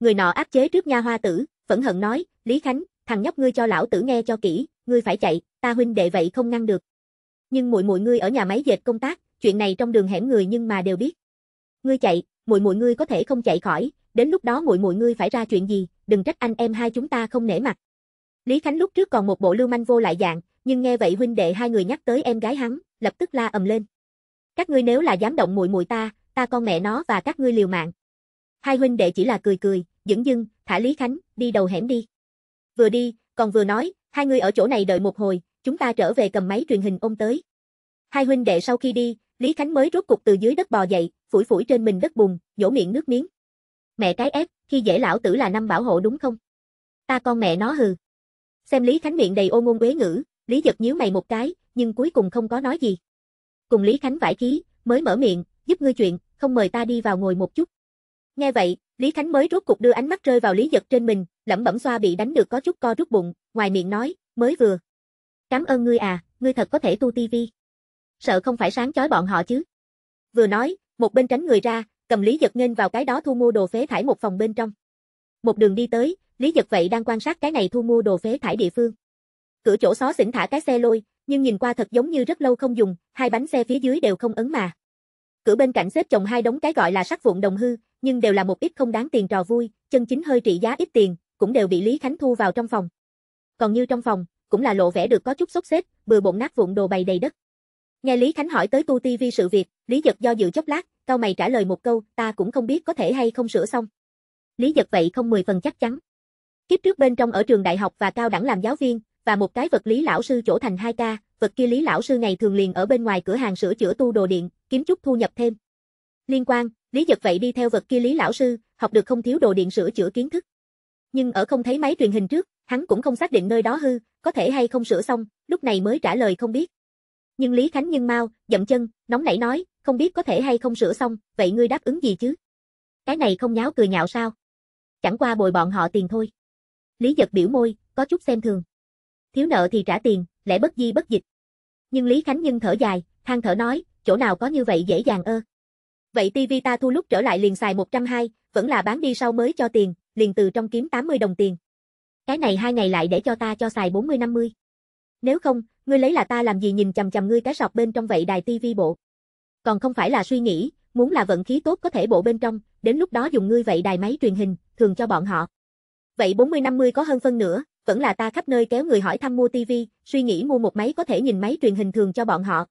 Người nọ áp chế trước nha hoa tử, phẫn hận nói, Lý Khánh, thằng nhóc ngươi cho lão tử nghe cho kỹ, ngươi phải chạy, ta huynh đệ vậy không ngăn được. Nhưng muội muội ngươi ở nhà máy dệt công tác, chuyện này trong đường hẻm người nhưng mà đều biết. Ngươi chạy, muội muội ngươi có thể không chạy khỏi, đến lúc đó muội muội ngươi phải ra chuyện gì, đừng trách anh em hai chúng ta không nể mặt. Lý Khánh lúc trước còn một bộ lưu manh vô lại dạng, nhưng nghe vậy huynh đệ hai người nhắc tới em gái hắn, lập tức la ầm lên. Các ngươi nếu là dám động muội muội ta, ta con mẹ nó và các ngươi liều mạng. Hai huynh đệ chỉ là cười cười, dững dưng, thả Lý Khánh, đi đầu hẻm đi. Vừa đi, còn vừa nói, hai người ở chỗ này đợi một hồi, chúng ta trở về cầm máy truyền hình ôm tới. Hai huynh đệ sau khi đi, Lý Khánh mới rút cục từ dưới đất bò dậy, phủi phủi trên mình đất bùn, nhổ miệng nước miếng. Mẹ cái ép, khi dễ lão tử là năm bảo hộ đúng không? Ta con mẹ nó hừ. Xem Lý Khánh miệng đầy ô ngôn quế ngữ, Lý giật nhíu mày một cái, nhưng cuối cùng không có nói gì. Cùng Lý Khánh vải khí, mới mở miệng, giúp ngươi chuyện, không mời ta đi vào ngồi một chút. Nghe vậy, Lý Khánh mới rốt cục đưa ánh mắt rơi vào Lý giật trên mình, lẩm bẩm xoa bị đánh được có chút co rút bụng, ngoài miệng nói, mới vừa. Cảm ơn ngươi à, ngươi thật có thể tu tivi. Sợ không phải sáng chói bọn họ chứ. Vừa nói, một bên tránh người ra, cầm Lý giật nghênh vào cái đó thu mua đồ phế thải một phòng bên trong. Một đường đi tới, Lý giật vậy đang quan sát cái này thu mua đồ phế thải địa phương. Cửa chỗ xó xỉnh thả cái xe lôi, nhưng nhìn qua thật giống như rất lâu không dùng, hai bánh xe phía dưới đều không ấn mà. Cửa bên cạnh xếp chồng hai đống cái gọi là sắt vụn đồng hư, nhưng đều là một ít không đáng tiền trò vui, chân chính hơi trị giá ít tiền, cũng đều bị Lý Khánh thu vào trong phòng. Còn như trong phòng, cũng là lộ vẻ được có chút sốt xếp, bừa bộn nát vụn đồ bày đầy đất. Nghe Lý Khánh hỏi tới tu Tivi sự việc, Lý Dật do dự chốc lát, cao mày trả lời một câu, ta cũng không biết có thể hay không sửa xong. Lý Dật vậy không mười phần chắc chắn. Kiếp trước bên trong ở trường đại học và cao đẳng làm giáo viên, và một cái vật lý lão sư chỗ thành 2 ca, vật kia lý lão sư ngày thường liền ở bên ngoài cửa hàng sửa chữa tu đồ điện, kiếm chút thu nhập thêm. Liên quan, Lý Giật vậy đi theo vật kia lý lão sư, học được không thiếu đồ điện sửa chữa kiến thức. Nhưng ở không thấy máy truyền hình trước, hắn cũng không xác định nơi đó hư, có thể hay không sửa xong, lúc này mới trả lời không biết. Nhưng Lý Khánh nhân mau, dậm chân, nóng nảy nói, không biết có thể hay không sửa xong, vậy ngươi đáp ứng gì chứ? Cái này không nháo cười nhạo sao? Chẳng qua bồi bọn họ tiền thôi. Lý giật biểu môi, có chút xem thường. Thiếu nợ thì trả tiền, lẽ bất di bất dịch. Nhưng Lý Khánh Nhân thở dài, than thở nói, chỗ nào có như vậy dễ dàng ơ. Vậy TV ta thu lúc trở lại liền xài 120, vẫn là bán đi sau mới cho tiền, liền từ trong kiếm 80 đồng tiền. Cái này hai ngày lại để cho ta cho xài 40-50. Nếu không, ngươi lấy là ta làm gì nhìn chằm chằm ngươi cái sọt bên trong vậy đài TV bộ. Còn không phải là suy nghĩ, muốn là vận khí tốt có thể bộ bên trong, đến lúc đó dùng ngươi vậy đài máy truyền hình, thường cho bọn họ. Vậy 40-50 có hơn phân nữa, vẫn là ta khắp nơi kéo người hỏi thăm mua TV, suy nghĩ mua một máy có thể nhìn máy truyền hình thường cho bọn họ.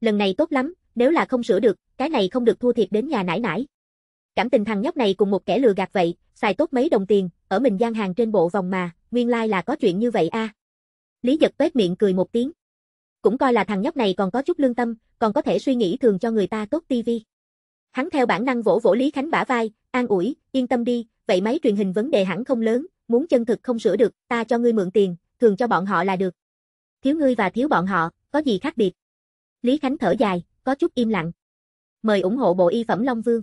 Lần này tốt lắm, nếu là không sửa được, cái này không được thua thiệt đến nhà nải nải. Cảm tình thằng nhóc này cùng một kẻ lừa gạt vậy, xài tốt mấy đồng tiền, ở mình gian hàng trên bộ vòng mà, nguyên lai like là có chuyện như vậy a. À. Lý giật tuét miệng cười một tiếng. Cũng coi là thằng nhóc này còn có chút lương tâm, còn có thể suy nghĩ thường cho người ta tốt tivi. Hắn theo bản năng vỗ vỗ Lý Khánh bả vai, an ủi, yên tâm đi, vậy máy truyền hình vấn đề hẳn không lớn, muốn chân thực không sửa được, ta cho ngươi mượn tiền, thường cho bọn họ là được. Thiếu ngươi và thiếu bọn họ, có gì khác biệt? Lý Khánh thở dài, có chút im lặng. Mời ủng hộ bộ y phẩm Long Vương.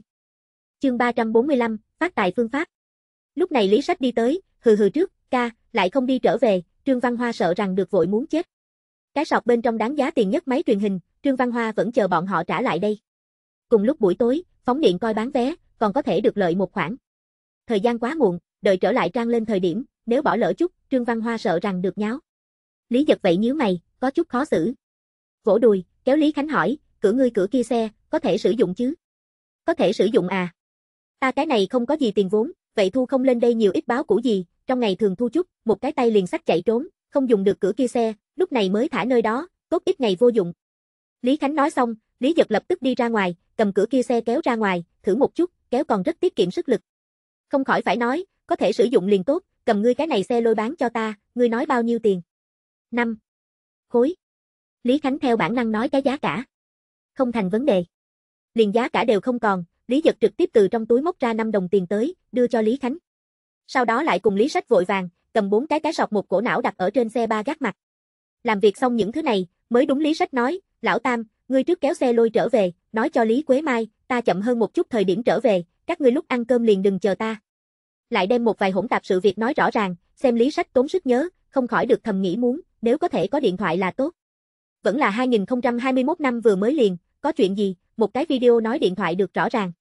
Chương 345, phát tài phương pháp. Lúc này Lý Sách đi tới, hừ hừ trước, ca, lại không đi trở về, Trương Văn Hoa sợ rằng được vội muốn chết. Cái sọt bên trong đáng giá tiền nhất máy truyền hình, Trương Văn Hoa vẫn chờ bọn họ trả lại đây. Cùng lúc buổi tối, phóng điện coi bán vé, còn có thể được lợi một khoản. Thời gian quá muộn, đợi trở lại trang lên thời điểm, nếu bỏ lỡ chút, Trương Văn Hoa sợ rằng được nháo. Lý giật vậy nhíu mày, có chút khó xử. Vỗ đùi, kéo Lý Khánh hỏi, cửa ngươi cửa kia xe, có thể sử dụng chứ? Có thể sử dụng à? Ta cái này không có gì tiền vốn, vậy thu không lên đây nhiều ít báo cũ gì, trong ngày thường thu chút, một cái tay liền sách chạy trốn, không dùng được cửa kia xe, lúc này mới thả nơi đó, tốt ít ngày vô dụng. Lý Khánh nói xong, Lý Giật lập tức đi ra ngoài, cầm cửa kia xe kéo ra ngoài, thử một chút, kéo còn rất tiết kiệm sức lực. Không khỏi phải nói, có thể sử dụng liền tốt, cầm ngươi cái này xe lôi bán cho ta, ngươi nói bao nhiêu tiền? 5. Khối. Lý Khánh theo bản năng nói cái giá cả. Không thành vấn đề. Liền giá cả đều không còn, Lý Giật trực tiếp từ trong túi móc ra 5 đồng tiền tới, đưa cho Lý Khánh. Sau đó lại cùng Lý Sách vội vàng, cầm bốn cái cái sọt một cổ não đặt ở trên xe ba gác mặt. Làm việc xong những thứ này, mới đúng Lý Sách nói, lão Tam, ngươi trước kéo xe lôi trở về, nói cho Lý Quế Mai, ta chậm hơn một chút thời điểm trở về, các ngươi lúc ăn cơm liền đừng chờ ta. Lại đem một vài hỗn tạp sự việc nói rõ ràng, xem Lý Sách tốn sức nhớ, không khỏi được thầm nghĩ muốn, nếu có thể có điện thoại là tốt. Vẫn là 2021 năm vừa mới liền, có chuyện gì, một cái video nói điện thoại được rõ ràng.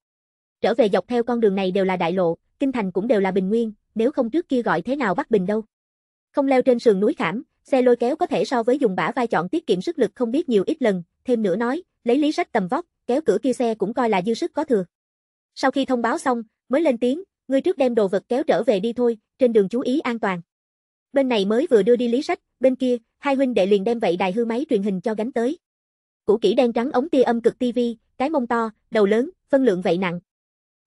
Trở về dọc theo con đường này đều là đại lộ, kinh thành cũng đều là bình nguyên, nếu không trước kia gọi thế nào bắt bình đâu. Không leo trên sườn núi khảm, xe lôi kéo có thể so với dùng bả vai chọn tiết kiệm sức lực không biết nhiều ít lần, thêm nữa nói, lấy lý sách tầm vóc, kéo cửa kia xe cũng coi là dư sức có thừa. Sau khi thông báo xong, mới lên tiếng, ngươi trước đem đồ vật kéo trở về đi thôi, trên đường chú ý an toàn. Bên này mới vừa đưa đi lý sách, bên kia, hai huynh đệ liền đem vậy đài hư máy truyền hình cho gánh tới. Cũ kỹ đen trắng ống tia âm cực tivi, cái mông to, đầu lớn, phân lượng vậy nặng.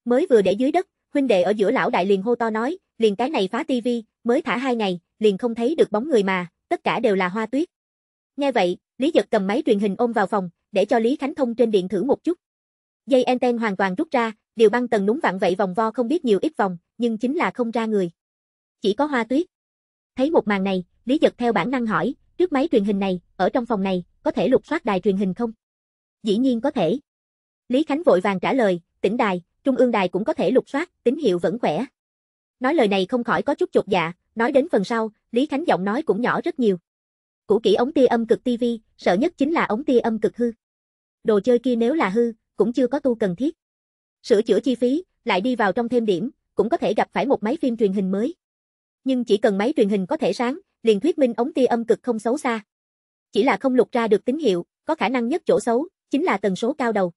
Mới vừa để dưới đất, huynh đệ ở giữa lão đại liền hô to nói, liền cái này phá tivi, mới thả hai ngày, liền không thấy được bóng người mà, tất cả đều là hoa tuyết. Nghe vậy, Lý Giật cầm máy truyền hình ôm vào phòng, để cho Lý Khánh thông trên điện thử một chút. Dây anten hoàn toàn rút ra, điều băng tầng núng vặn vậy vòng vo không biết nhiều ít vòng, nhưng chính là không ra người. Chỉ có hoa tuyết. Thấy một màn này, Lý Giật theo bản năng hỏi, trước máy truyền hình này, ở trong phòng này, có thể lục soát đài truyền hình không? Dĩ nhiên có thể. Lý Khánh vội vàng trả lời, tỉnh đài, trung ương đài cũng có thể lục soát, tín hiệu vẫn khỏe. Nói lời này không khỏi có chút chột dạ, nói đến phần sau, Lý Khánh giọng nói cũng nhỏ rất nhiều. cũ kỹ ống tia âm cực TV, sợ nhất chính là ống tia âm cực hư. Đồ chơi kia nếu là hư, cũng chưa có tu cần thiết. Sửa chữa chi phí, lại đi vào trong thêm điểm, cũng có thể gặp phải một máy phim truyền hình mới. Nhưng chỉ cần máy truyền hình có thể sáng, liền thuyết minh ống tia âm cực không xấu xa. Chỉ là không lục ra được tín hiệu, có khả năng nhất chỗ xấu, chính là tần số cao đầu.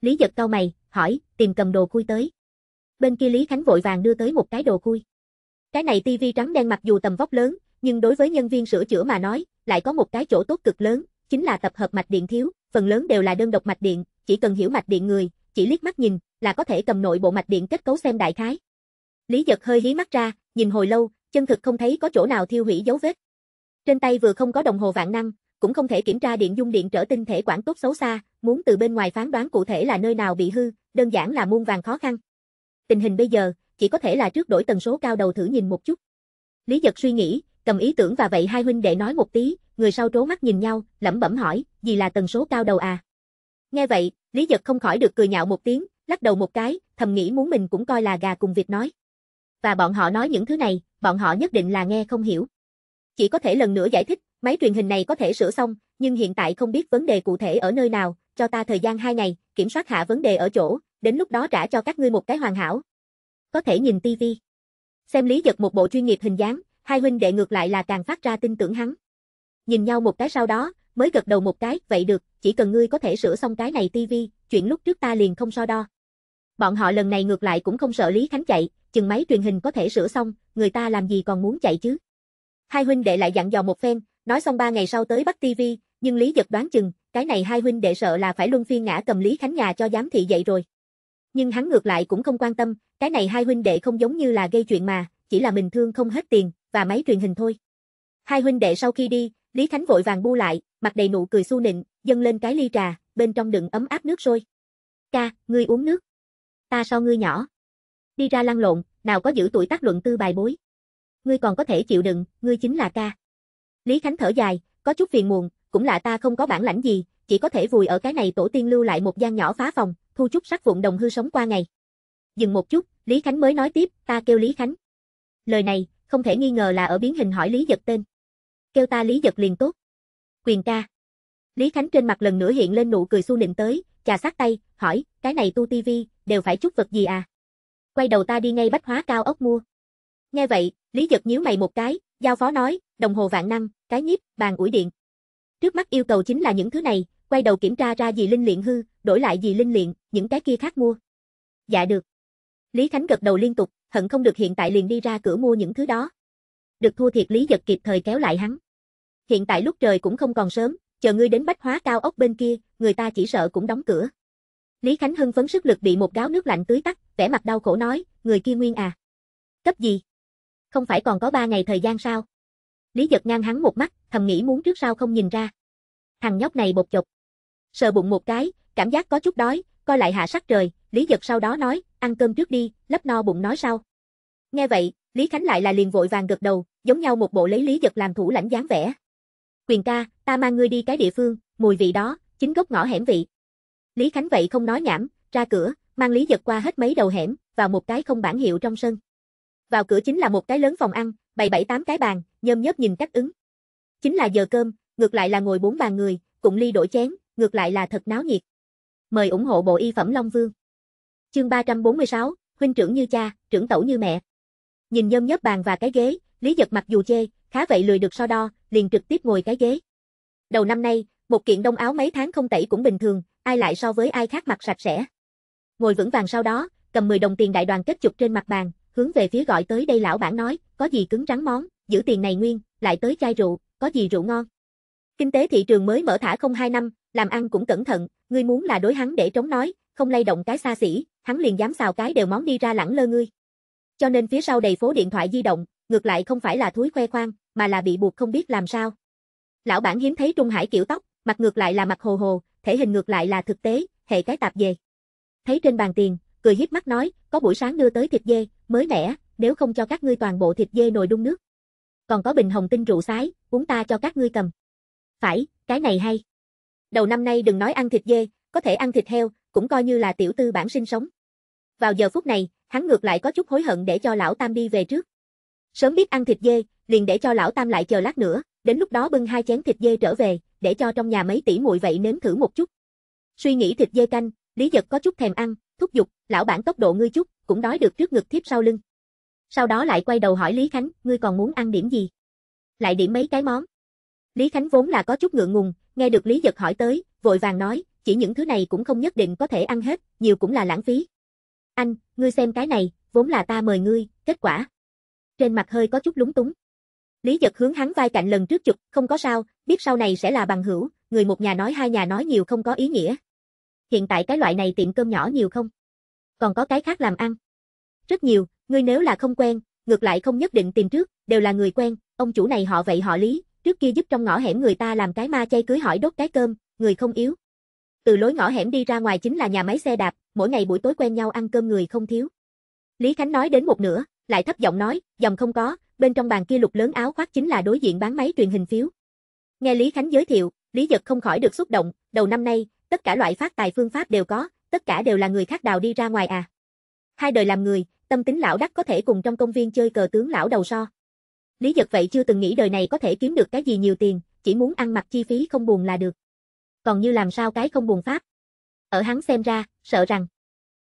Lý giật cao mày, hỏi, tìm cầm đồ khui tới. Bên kia Lý Khánh vội vàng đưa tới một cái đồ khui. Cái này tivi trắng đen mặc dù tầm vóc lớn, nhưng đối với nhân viên sửa chữa mà nói, lại có một cái chỗ tốt cực lớn, chính là tập hợp mạch điện thiếu, phần lớn đều là đơn độc mạch điện, chỉ cần hiểu mạch điện người, chỉ liếc mắt nhìn, là có thể cầm nội bộ mạch điện kết cấu xem đại khái. Lý giật hơi hí mắt ra, nhìn hồi lâu, chân thực không thấy có chỗ nào thiêu hủy dấu vết. Trên tay vừa không có đồng hồ vạn năng, cũng không thể kiểm tra điện dung điện trở tinh thể quản tốt xấu xa, muốn từ bên ngoài phán đoán cụ thể là nơi nào bị hư, đơn giản là muôn vàng khó khăn. Tình hình bây giờ, chỉ có thể là trước đổi tần số cao đầu thử nhìn một chút. Lý giật suy nghĩ, cầm ý tưởng và vậy hai huynh đệ nói một tí, người sau trố mắt nhìn nhau, lẩm bẩm hỏi, gì là tần số cao đầu à? Nghe vậy, Lý giật không khỏi được cười nhạo một tiếng, lắc đầu một cái, thầm nghĩ muốn mình cũng coi là gà cùng việc nói. Và bọn họ nói những thứ này, bọn họ nhất định là nghe không hiểu. Chỉ có thể lần nữa giải thích, máy truyền hình này có thể sửa xong, nhưng hiện tại không biết vấn đề cụ thể ở nơi nào, cho ta thời gian 2 ngày, kiểm soát hạ vấn đề ở chỗ, đến lúc đó trả cho các ngươi một cái hoàn hảo. Có thể nhìn tivi. Xem Lý Giật một bộ chuyên nghiệp hình dáng, hai huynh đệ ngược lại là càng phát ra tin tưởng hắn. Nhìn nhau một cái sau đó, mới gật đầu một cái, vậy được, chỉ cần ngươi có thể sửa xong cái này tivi, chuyện lúc trước ta liền không so đo. Bọn họ lần này ngược lại cũng không sợ Lý Khánh chạy, chừng máy truyền hình có thể sửa xong, người ta làm gì còn muốn chạy chứ. Hai huynh đệ lại dặn dò một phen, nói xong ba ngày sau tới bắt TV, nhưng Lý giật đoán chừng, cái này hai huynh đệ sợ là phải luân phiên ngã cầm Lý Khánh nhà cho giám thị dậy rồi. Nhưng hắn ngược lại cũng không quan tâm, cái này hai huynh đệ không giống như là gây chuyện mà, chỉ là mình thương không hết tiền, và máy truyền hình thôi. Hai huynh đệ sau khi đi, Lý Khánh vội vàng bu lại, mặt đầy nụ cười su nịnh, dâng lên cái ly trà, bên trong đựng ấm áp nước sôi. Ca, ngươi uống nước. Ta so ngươi nhỏ. Đi ra lăn lộn, nào có giữ tuổi tác luận tư bài bối. Ngươi còn có thể chịu đựng, ngươi chính là ca. Lý Khánh thở dài, có chút phiền muộn, cũng là ta không có bản lãnh gì, chỉ có thể vùi ở cái này tổ tiên lưu lại một gian nhỏ phá phòng, thu chút sắc vụn đồng hư sống qua ngày. Dừng một chút, Lý Khánh mới nói tiếp, ta kêu Lý Khánh. Lời này, không thể nghi ngờ là ở biến hình hỏi Lý Giật tên. Kêu ta Lý Giật liền tốt. Quyền ca. Lý Khánh trên mặt lần nữa hiện lên nụ cười xu nịnh tới, trà sát tay, hỏi, cái này tu tivi, đều phải chút vật gì à? Quay đầu ta đi ngay bách hóa cao ốc mua. Nghe vậy, Lý Giật nhíu mày một cái, giao phó nói, đồng hồ vạn năng, cái nhiếp, bàn ủi điện. Trước mắt yêu cầu chính là những thứ này, quay đầu kiểm tra ra gì linh luyện hư, đổi lại gì linh luyện, những cái kia khác mua. Dạ được. Lý Khánh gật đầu liên tục, hận không được hiện tại liền đi ra cửa mua những thứ đó. Được thua thiệt Lý Giật kịp thời kéo lại hắn. Hiện tại lúc trời cũng không còn sớm, chờ ngươi đến bách hóa cao ốc bên kia, người ta chỉ sợ cũng đóng cửa. Lý Khánh hưng phấn sức lực bị một gáo nước lạnh tưới tắt, vẻ mặt đau khổ nói, người kia nguyên à. Cấp gì? Không phải còn có ba ngày thời gian sao? Lý giật ngang hắn một mắt, thầm nghĩ muốn trước sau không nhìn ra. Thằng nhóc này bột chột. Sờ bụng một cái, cảm giác có chút đói, coi lại hạ sắc trời, Lý giật sau đó nói, ăn cơm trước đi, lấp no bụng nói sau. Nghe vậy, Lý Khánh lại là liền vội vàng gật đầu, giống nhau một bộ lấy Lý giật làm thủ lãnh dáng vẻ. Quyền ca, ta mang ngươi đi cái địa phương, mùi vị đó, chính gốc ngõ hẻm vị. Lý Khánh vậy không nói nhảm, ra cửa, mang Lý giật qua hết mấy đầu hẻm, vào một cái không bản hiệu trong sân. Vào cửa chính là một cái lớn phòng ăn, bày bảy tám cái bàn, nhơm nhớp nhìn cách ứng. Chính là giờ cơm, ngược lại là ngồi bốn bàn người, cũng ly đổi chén, ngược lại là thật náo nhiệt. Mời ủng hộ bộ y phẩm Long Vương. Chương 346, huynh trưởng như cha, trưởng tẩu như mẹ. Nhìn nhôm nhớp bàn và cái ghế, Lý Giật mặc dù chê, khá vậy lười được so đo, liền trực tiếp ngồi cái ghế. Đầu năm nay, một kiện đông áo mấy tháng không tẩy cũng bình thường, ai lại so với ai khác mặc sạch sẽ. Ngồi vững vàng sau đó, cầm 10 đồng tiền đại đoàn kết chụp trên mặt bàn, hướng về phía gọi tới đây lão bản nói, có gì cứng trắng món, giữ tiền này nguyên, lại tới chai rượu, có gì rượu ngon. Kinh tế thị trường mới mở thả không hai năm, làm ăn cũng cẩn thận, ngươi muốn là đối hắn để trống nói, không lay động cái xa xỉ, hắn liền dám xào cái đều món đi ra lẳng lơ ngươi. Cho nên phía sau đầy phố điện thoại di động, ngược lại không phải là thúi khoe khoang, mà là bị buộc không biết làm sao. Lão bản hiếm thấy Trung Hải kiểu tóc, mặt ngược lại là mặt hồ hồ, thể hình ngược lại là thực tế, hệ cái tạp về. Thấy trên bàn tiền, cười hiếp mắt nói, có buổi sáng đưa tới thịt dê, mới mẻ, nếu không cho các ngươi toàn bộ thịt dê nồi đun nước. Còn có bình hồng tinh rượu sái, uống ta cho các ngươi cầm. Phải, cái này hay. Đầu năm nay đừng nói ăn thịt dê, có thể ăn thịt heo, cũng coi như là tiểu tư bản sinh sống. Vào giờ phút này, hắn ngược lại có chút hối hận để cho lão Tam đi về trước. Sớm biết ăn thịt dê, liền để cho lão Tam lại chờ lát nữa, đến lúc đó bưng hai chén thịt dê trở về, để cho trong nhà mấy tỷ muội vậy nếm thử một chút. Suy nghĩ thịt dê canh, Lý Giật có chút thèm ăn, thúc giục, lão bản tốc độ ngươi chút, cũng đói được trước ngực thiếp sau lưng. Sau đó lại quay đầu hỏi Lý Khánh, ngươi còn muốn ăn điểm gì? Lại điểm mấy cái món. Lý Khánh vốn là có chút ngượng ngùng, nghe được Lý Giật hỏi tới, vội vàng nói, chỉ những thứ này cũng không nhất định có thể ăn hết, nhiều cũng là lãng phí. Anh, ngươi xem cái này, vốn là ta mời ngươi, kết quả. Trên mặt hơi có chút lúng túng. Lý giật hướng hắn vai cạnh lần trước chụp, không có sao, biết sau này sẽ là bằng hữu, người một nhà nói hai nhà nói nhiều không có ý nghĩa. Hiện tại cái loại này tiệm cơm nhỏ nhiều không? Còn có cái khác làm ăn? Rất nhiều, ngươi nếu là không quen, ngược lại không nhất định tìm trước, đều là người quen, ông chủ này họ vậy họ Lý, trước kia giúp trong ngõ hẻm người ta làm cái ma chay cưới hỏi đốt cái cơm, người không yếu. Từ lối ngõ hẻm đi ra ngoài chính là nhà máy xe đạp, mỗi ngày buổi tối quen nhau ăn cơm người không thiếu. Lý Khánh nói đến một nửa, lại thấp giọng nói, dòng không có, bên trong bàn kia lục lớn áo khoác chính là đối diện bán máy truyền hình phiếu. Nghe Lý Khánh giới thiệu, Lý Giật không khỏi được xúc động, đầu năm nay, tất cả loại phát tài phương pháp đều có, tất cả đều là người khác đào đi ra ngoài à. Hai đời làm người, tâm tính lão đắc có thể cùng trong công viên chơi cờ tướng lão đầu so. Lý Giật vậy chưa từng nghĩ đời này có thể kiếm được cái gì nhiều tiền, chỉ muốn ăn mặc chi phí không buồn là được. Còn như làm sao cái không buồn pháp. Ở hắn xem ra, sợ rằng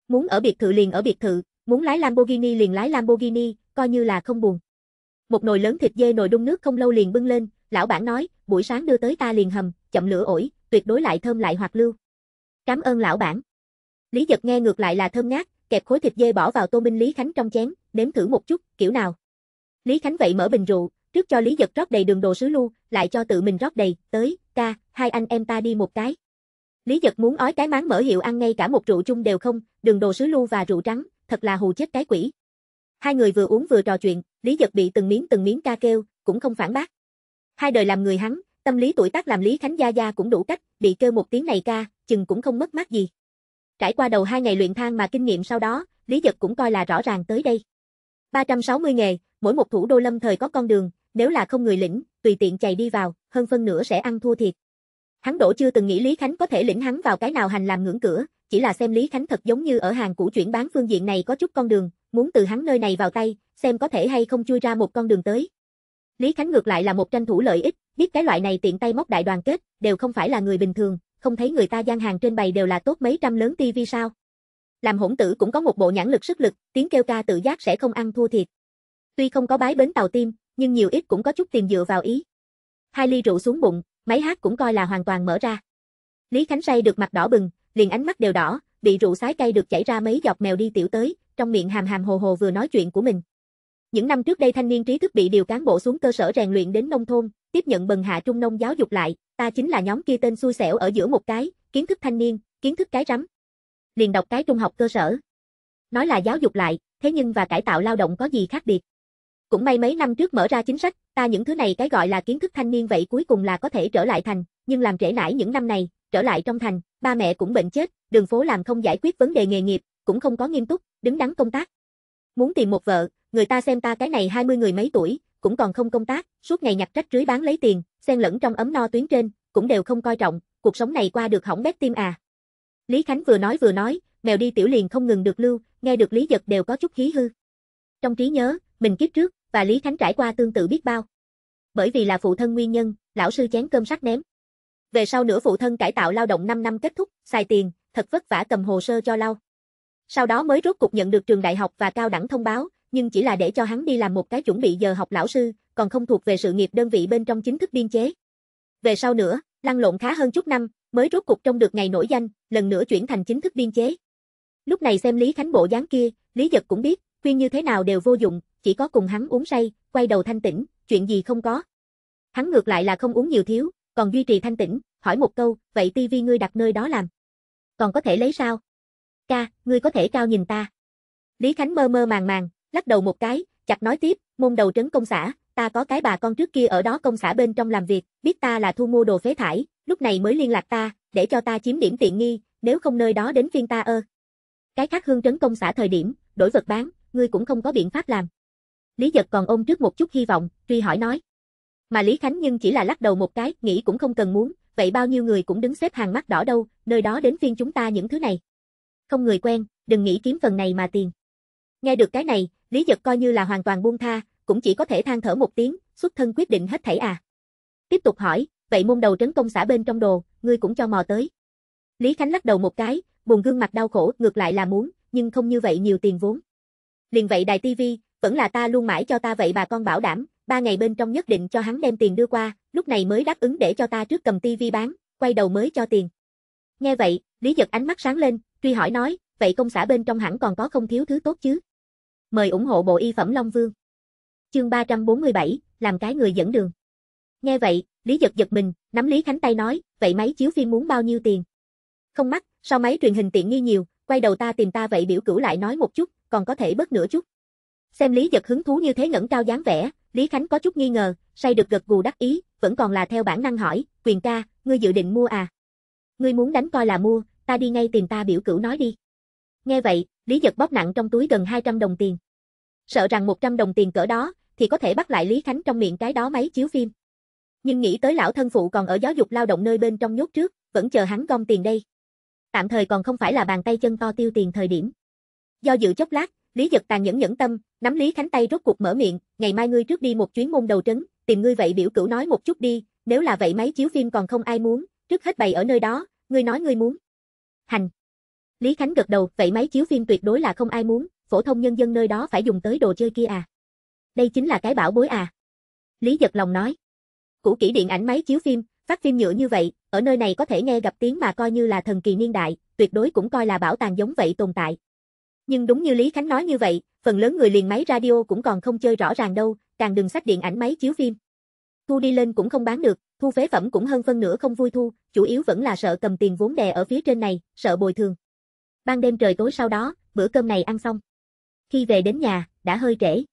muốn ở biệt thự liền ở biệt thự, muốn lái Lamborghini liền lái Lamborghini, coi như là không buồn. Một nồi lớn thịt dê nồi đun nước không lâu liền bưng lên, lão bản nói, buổi sáng đưa tới ta liền hầm, chậm lửa ổi, tuyệt đối lại thơm lại hoạt lưu. Cảm ơn lão bản. Lý giật nghe ngược lại là thơm ngát, kẹp khối thịt dê bỏ vào tô minh Lý Khánh trong chén, nếm thử một chút, kiểu nào. Lý Khánh vậy mở bình rượu, trước cho Lý giật rót đầy đường đồ sứ lưu, lại cho tự mình rót đầy, tới, ca, hai anh em ta đi một cái. Lý giật muốn ói cái máng mở hiệu ăn ngay cả một rượu chung đều không, đường đồ sứ lưu và rượu trắng, thật là hù chết cái quỷ. Hai người vừa uống vừa trò chuyện, Lý Giật bị từng miếng từng miếng ca kêu, cũng không phản bác. Hai đời làm người hắn, tâm lý tuổi tác làm Lý Khánh Gia Gia cũng đủ cách, bị kêu một tiếng này ca, chừng cũng không mất mát gì. Trải qua đầu hai ngày luyện thang mà kinh nghiệm sau đó, Lý Giật cũng coi là rõ ràng tới đây. 360 nghề, mỗi một thủ đô lâm thời có con đường, nếu là không người lĩnh, tùy tiện chạy đi vào, hơn phân nửa sẽ ăn thua thiệt. Hắn đổ chưa từng nghĩ Lý Khánh có thể lĩnh hắn vào cái nào hành làm ngưỡng cửa, chỉ là xem Lý Khánh thật giống như ở hàng cũ chuyển bán phương diện này có chút con đường, muốn từ hắn nơi này vào tay, xem có thể hay không chui ra một con đường tới. Lý Khánh ngược lại là một tranh thủ lợi ích, biết cái loại này tiện tay móc đại đoàn kết, đều không phải là người bình thường, không thấy người ta gian hàng trên bày đều là tốt mấy trăm lớn tivi sao. Làm hỗn tử cũng có một bộ nhãn lực sức lực, tiếng kêu ca tự giác sẽ không ăn thua thiệt. Tuy không có bái bến tàu tim, nhưng nhiều ít cũng có chút tiền dựa vào ý. Hai ly rượu xuống bụng, máy hát cũng coi là hoàn toàn mở ra. Lý Khánh say được mặt đỏ bừng, liền ánh mắt đều đỏ, bị rượu sái cay được chảy ra mấy giọt mèo đi tiểu tới, trong miệng hàm hàm hồ hồ vừa nói chuyện của mình. Những năm trước đây thanh niên trí thức bị điều cán bộ xuống cơ sở rèn luyện đến nông thôn, tiếp nhận bần hạ trung nông giáo dục lại, ta chính là nhóm kia tên xui xẻo ở giữa một cái, kiến thức thanh niên, kiến thức cái rắm. Liền đọc cái trung học cơ sở. Nói là giáo dục lại, thế nhưng và cải tạo lao động có gì khác biệt. Cũng may mấy năm trước mở ra chính sách, ta những thứ này cái gọi là kiến thức thanh niên vậy cuối cùng là có thể trở lại thành, nhưng làm trễ nải những năm này, trở lại trong thành, ba mẹ cũng bệnh chết, đường phố làm không giải quyết vấn đề nghề nghiệp, cũng không có nghiêm túc, đứng đắn công tác. Muốn tìm một vợ, người ta xem ta cái này 20 người mấy tuổi, cũng còn không công tác, suốt ngày nhặt trách rưới bán lấy tiền, xen lẫn trong ấm no tuyến trên, cũng đều không coi trọng, cuộc sống này qua được hỏng bét tim à. Lý Khánh vừa nói vừa nói, mèo đi tiểu liền không ngừng được lưu, nghe được Lý Giật đều có chút khí hư. Trong trí nhớ, mình kiếp trước, và Lý Khánh trải qua tương tự biết bao. Bởi vì là phụ thân nguyên nhân, lão sư chén cơm sắt ném. Về sau nữa phụ thân cải tạo lao động 5 năm kết thúc, xài tiền, thật vất vả cầm hồ sơ cho lao, Sau đó mới rốt cục nhận được trường đại học và cao đẳng thông báo, nhưng chỉ là để cho hắn đi làm một cái chuẩn bị giờ học lão sư, còn không thuộc về sự nghiệp đơn vị bên trong chính thức biên chế. Về sau nữa, lăn lộn khá hơn chút năm, mới rốt cục trong được ngày nổi danh, lần nữa chuyển thành chính thức biên chế. Lúc này xem Lý Khánh bộ dáng kia, Lý Giật cũng biết, khuyên như thế nào đều vô dụng, chỉ có cùng hắn uống say, quay đầu thanh tĩnh, chuyện gì không có. Hắn ngược lại là không uống nhiều thiếu, còn duy trì thanh tĩnh, hỏi một câu, vậy tivi ngươi đặt nơi đó làm. Còn có thể lấy sao? Ca, ngươi có thể cao nhìn ta. Lý Khánh mơ mơ màng màng, lắc đầu một cái, chặt nói tiếp, môn đầu trấn công xã, ta có cái bà con trước kia ở đó công xã bên trong làm việc, biết ta là thu mua đồ phế thải, lúc này mới liên lạc ta, để cho ta chiếm điểm tiện nghi, nếu không nơi đó đến phiên ta ơ. Cái khác hương trấn công xã thời điểm, đổi vật bán, ngươi cũng không có biện pháp làm. Lý Giật còn ôm trước một chút hy vọng, truy hỏi nói. Mà Lý Khánh nhưng chỉ là lắc đầu một cái, nghĩ cũng không cần muốn, vậy bao nhiêu người cũng đứng xếp hàng mắt đỏ đâu, nơi đó đến phiên chúng ta những thứ này. Không người quen, đừng nghĩ kiếm phần này mà tiền. Nghe được cái này, Lý Giật coi như là hoàn toàn buông tha, cũng chỉ có thể than thở một tiếng, xuất thân quyết định hết thảy à. Tiếp tục hỏi, vậy môn đầu trấn công xã bên trong đồ, ngươi cũng cho mò tới. Lý Khánh lắc đầu một cái, buồn gương mặt đau khổ, ngược lại là muốn, nhưng không như vậy nhiều tiền vốn. Liền vậy đài tivi, vẫn là ta luôn mãi cho ta vậy bà con bảo đảm, ba ngày bên trong nhất định cho hắn đem tiền đưa qua, lúc này mới đáp ứng để cho ta trước cầm tivi bán, quay đầu mới cho tiền. Nghe vậy, Lý Giật ánh mắt sáng lên, truy hỏi nói, vậy công xã bên trong hẳn còn có không thiếu thứ tốt chứ? Mời ủng hộ bộ y phẩm Long Vương. Chương 347, làm cái người dẫn đường. Nghe vậy, Lý Giật giật mình, nắm Lý Khánh tay nói, vậy máy chiếu phim muốn bao nhiêu tiền? Không mắc, sao máy truyền hình tiện nghi nhiều, quay đầu ta tìm ta vậy biểu cửu lại nói một chút, còn có thể bớt nửa chút. Xem Lý Giật hứng thú như thế ngẩn cao dáng vẻ, Lý Khánh có chút nghi ngờ, say được gật gù đắc ý, vẫn còn là theo bản năng hỏi, quyền ca, ngươi dự định mua à? Ngươi muốn đánh coi là mua, ta đi ngay tìm ta biểu cửu nói đi. Nghe vậy, Lý Giật bóp nặng trong túi gần 200 đồng tiền. Sợ rằng 100 đồng tiền cỡ đó, thì có thể bắt lại Lý Khánh trong miệng cái đó máy chiếu phim. Nhưng nghĩ tới lão thân phụ còn ở giáo dục lao động nơi bên trong nhốt trước, vẫn chờ hắn gom tiền đây. Tạm thời còn không phải là bàn tay chân to tiêu tiền thời điểm. Do dự chốc lát, Lý Giật tàn nhẫn nhẫn tâm, nắm Lý Khánh tay rốt cuộc mở miệng, ngày mai ngươi trước đi một chuyến môn đầu trấn, tìm ngươi vậy biểu cửu nói một chút đi, nếu là vậy máy chiếu phim còn không ai muốn, trước hết bày ở nơi đó, ngươi nói ngươi muốn. Hành. Lý Khánh gật đầu, vậy máy chiếu phim tuyệt đối là không ai muốn, phổ thông nhân dân nơi đó phải dùng tới đồ chơi kia à. Đây chính là cái bảo bối à. Lý giật lòng nói. Cũ kỹ điện ảnh máy chiếu phim, phát phim nhựa như vậy, ở nơi này có thể nghe gặp tiếng mà coi như là thần kỳ niên đại, tuyệt đối cũng coi là bảo tàng giống vậy tồn tại. Nhưng đúng như Lý Khánh nói như vậy, phần lớn người liền máy radio cũng còn không chơi rõ ràng đâu, càng đừng sách điện ảnh máy chiếu phim. Thu đi lên cũng không bán được, thu phế phẩm cũng hơn phân nửa không vui thu, chủ yếu vẫn là sợ cầm tiền vốn đè ở phía trên này, sợ bồi thường. Ban đêm trời tối sau đó, bữa cơm này ăn xong. Khi về đến nhà, đã hơi trễ.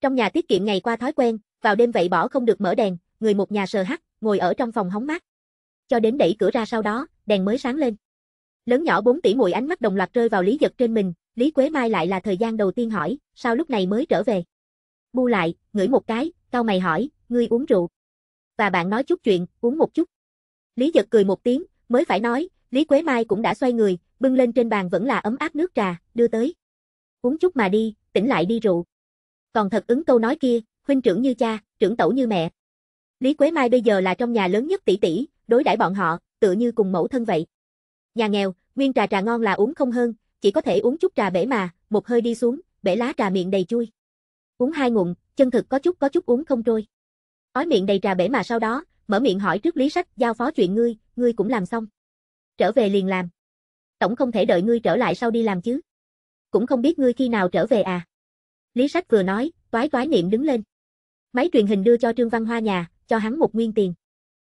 Trong nhà tiết kiệm ngày qua thói quen, vào đêm vậy bỏ không được mở đèn, người một nhà sờ hắt, ngồi ở trong phòng hóng mát. Cho đến đẩy cửa ra sau đó, đèn mới sáng lên. Lớn nhỏ bốn tỷ muội ánh mắt đồng loạt rơi vào Lý Giật trên mình, Lý Quế Mai lại là thời gian đầu tiên hỏi, sao lúc này mới trở về. Bu lại, ngửi một cái, cao mày hỏi, ngươi uống rượu. Và bạn nói chút chuyện, uống một chút. Lý Giật cười một tiếng, mới phải nói, Lý Quế Mai cũng đã xoay người, bưng lên trên bàn vẫn là ấm áp nước trà, đưa tới. Uống chút mà đi, tỉnh lại đi rượu. Còn thật ứng câu nói kia, huynh trưởng như cha, trưởng tẩu như mẹ. Lý Quế Mai bây giờ là trong nhà lớn nhất tỷ tỷ, đối đãi bọn họ, tựa như cùng mẫu thân vậy. Nhà nghèo, nguyên trà trà ngon là uống không hơn, chỉ có thể uống chút trà bể mà, một hơi đi xuống, bể lá trà miệng đầy chui. Uống hai ngụm, chân thực có chút có chút uống không trôi. Ói miệng đầy trà bể mà sau đó, mở miệng hỏi trước Lý Sách, giao phó chuyện ngươi, ngươi cũng làm xong. Trở về liền làm. Tổng không thể đợi ngươi trở lại sau đi làm chứ. Cũng không biết ngươi khi nào trở về à. Lý Sách vừa nói, toái toái niệm đứng lên. Máy truyền hình đưa cho Trương Văn Hoa nhà, cho hắn một nguyên tiền.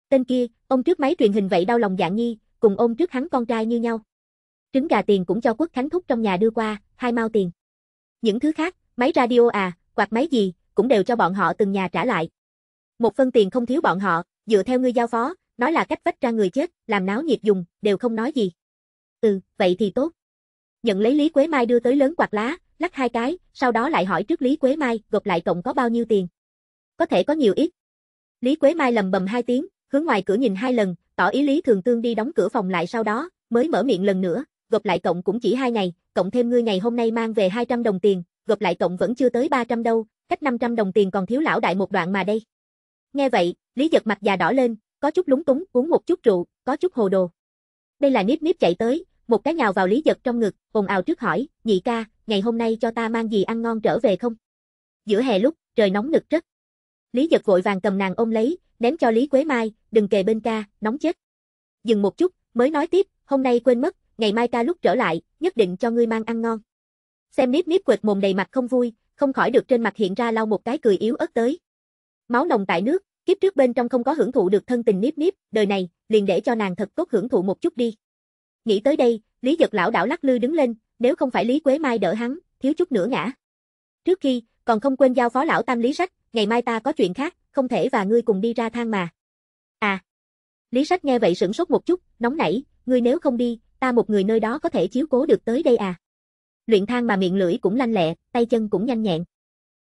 Tên kia, ông trước máy truyền hình vậy đau lòng dạng nhi, cùng ôm trước hắn con trai như nhau. Trứng gà tiền cũng cho Quốc Khánh Thúc trong nhà đưa qua, hai mao tiền. Những thứ khác, máy radio à, quạt máy gì, cũng đều cho bọn họ từng nhà trả lại. Một phân tiền không thiếu bọn họ, dựa theo ngươi giao phó, nói là cách vách ra người chết, làm náo nhiệt dùng, đều không nói gì. Ừ, vậy thì tốt. Nhận lấy Lý Quế Mai đưa tới lớn quạt lá, lắc hai cái, sau đó lại hỏi trước Lý Quế Mai, gộp lại cộng có bao nhiêu tiền. Có thể có nhiều ít. Lý Quế Mai lầm bầm hai tiếng, hướng ngoài cửa nhìn hai lần, tỏ ý Lý Thường Tương đi đóng cửa phòng lại sau đó, mới mở miệng lần nữa, gộp lại cộng cũng chỉ hai ngày, cộng thêm ngươi ngày hôm nay mang về 200 đồng tiền, gộp lại cộng vẫn chưa tới 300 đâu, cách 500 đồng tiền còn thiếu lão đại một đoạn mà đây. Nghe vậy, Lý giật mặt già đỏ lên, có chút lúng túng, uống một chút rượu, có chút hồ đồ. Đây là Niếp Niếp chạy tới, một cái nhào vào Lý Giật trong ngực, ồn ào trước hỏi, nhị ca, ngày hôm nay cho ta mang gì ăn ngon trở về không? Giữa hè lúc, trời nóng nực rất. Lý Giật vội vàng cầm nàng ôm lấy, ném cho Lý Quế Mai, đừng kề bên ca, nóng chết. Dừng một chút, mới nói tiếp, hôm nay quên mất, ngày mai ca lúc trở lại, nhất định cho ngươi mang ăn ngon. Xem Niếp Niếp quệt mồm đầy mặt không vui, không khỏi được trên mặt hiện ra lau một cái cười yếu ớt tới. Máu nồng tại nước, kiếp trước bên trong không có hưởng thụ được thân tình Niếp Niếp, đời này, liền để cho nàng thật tốt hưởng thụ một chút đi. Nghĩ tới đây, Lý Giật lão đảo lắc lư đứng lên, nếu không phải Lý Quế Mai đỡ hắn, thiếu chút nữa ngã. Trước khi, còn không quên giao phó lão tam Lý Sách, ngày mai ta có chuyện khác, không thể và ngươi cùng đi ra thang mà. À. Lý Sách nghe vậy sửng sốt một chút, nóng nảy, ngươi nếu không đi, ta một người nơi đó có thể chiếu cố được tới đây à. Luyện thang mà miệng lưỡi cũng lanh lẹ, tay chân cũng nhanh nhẹn.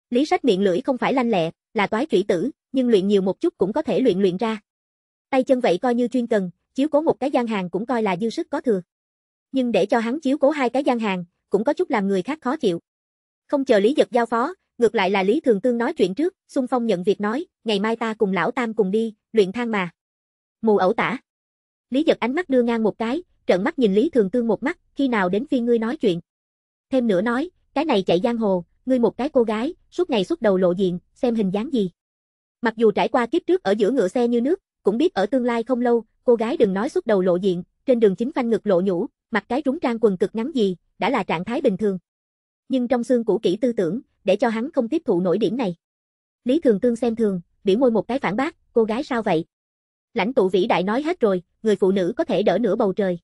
Lý Sách miệng lưỡi không phải lanh lẹ, là toái chủy tử, nhưng luyện nhiều một chút cũng có thể luyện luyện ra. Tay chân vậy coi như chuyên cần, chiếu cố một cái gian hàng cũng coi là dư sức có thừa. Nhưng để cho hắn chiếu cố hai cái gian hàng, cũng có chút làm người khác khó chịu. Không chờ Lý Giật giao phó, ngược lại là Lý Thường Tương nói chuyện trước, xung phong nhận việc nói, ngày mai ta cùng lão tam cùng đi, luyện thang mà. Mù ẩu tả. Lý Giật ánh mắt đưa ngang một cái, trợn mắt nhìn Lý Thường Tương một mắt, khi nào đến phiên ngươi nói chuyện. Thêm nữa nói, cái này chạy giang hồ, ngươi một cái cô gái, suốt ngày suốt đầu lộ diện, xem hình dáng gì. Mặc dù trải qua kiếp trước ở giữa ngựa xe như nước, cũng biết ở tương lai không lâu, cô gái đừng nói xuất đầu lộ diện, trên đường chính phanh ngực lộ nhũ, mặc cái trúng trang quần cực ngắn gì, đã là trạng thái bình thường. Nhưng trong xương cũ kỹ tư tưởng, để cho hắn không tiếp thụ nổi điểm này. Lý Thường Tương xem thường, biểu môi một cái phản bác, cô gái sao vậy? Lãnh tụ vĩ đại nói hết rồi, người phụ nữ có thể đỡ nửa bầu trời.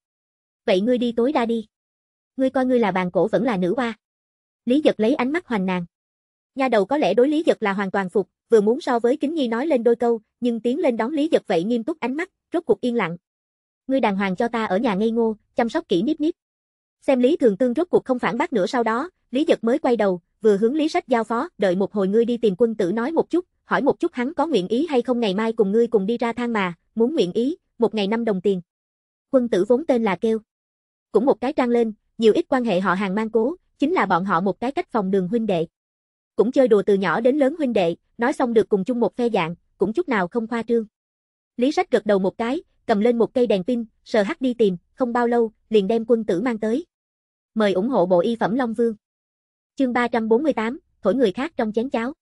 Vậy ngươi đi tối đa đi. Ngươi coi ngươi là bàn cổ vẫn là nữ hoa. Lý Giật lấy ánh mắt hoành nàng. Nhà đầu có lẽ đối Lý Giật là hoàn toàn phục, vừa muốn so với Kính Nhi nói lên đôi câu, nhưng tiến lên đón Lý Giật vậy nghiêm túc ánh mắt, rốt cuộc yên lặng. Ngươi đàng hoàng cho ta ở nhà ngây ngô, chăm sóc kỹ níp níp. Xem Lý Thường Tương rốt cuộc không phản bác nữa sau đó, Lý Giật mới quay đầu, vừa hướng Lý Sách giao phó, đợi một hồi ngươi đi tìm quân tử nói một chút, hỏi một chút hắn có nguyện ý hay không ngày mai cùng ngươi cùng đi ra thang mà, muốn nguyện ý, một ngày năm đồng tiền. Quân tử vốn tên là kêu. Cũng một cái trang lên, nhiều ít quan hệ họ hàng mang cố, chính là bọn họ một cái cách phòng đường huynh đệ. Cũng chơi đùa từ nhỏ đến lớn huynh đệ, nói xong được cùng chung một phe dạng, cũng chút nào không khoa trương. Lý Sách gật đầu một cái, cầm lên một cây đèn pin, sờ hắt đi tìm, không bao lâu, liền đem quân tử mang tới. Mời ủng hộ bộ y phẩm Long Vương. Chương 348, thổi người khác trong chén cháo.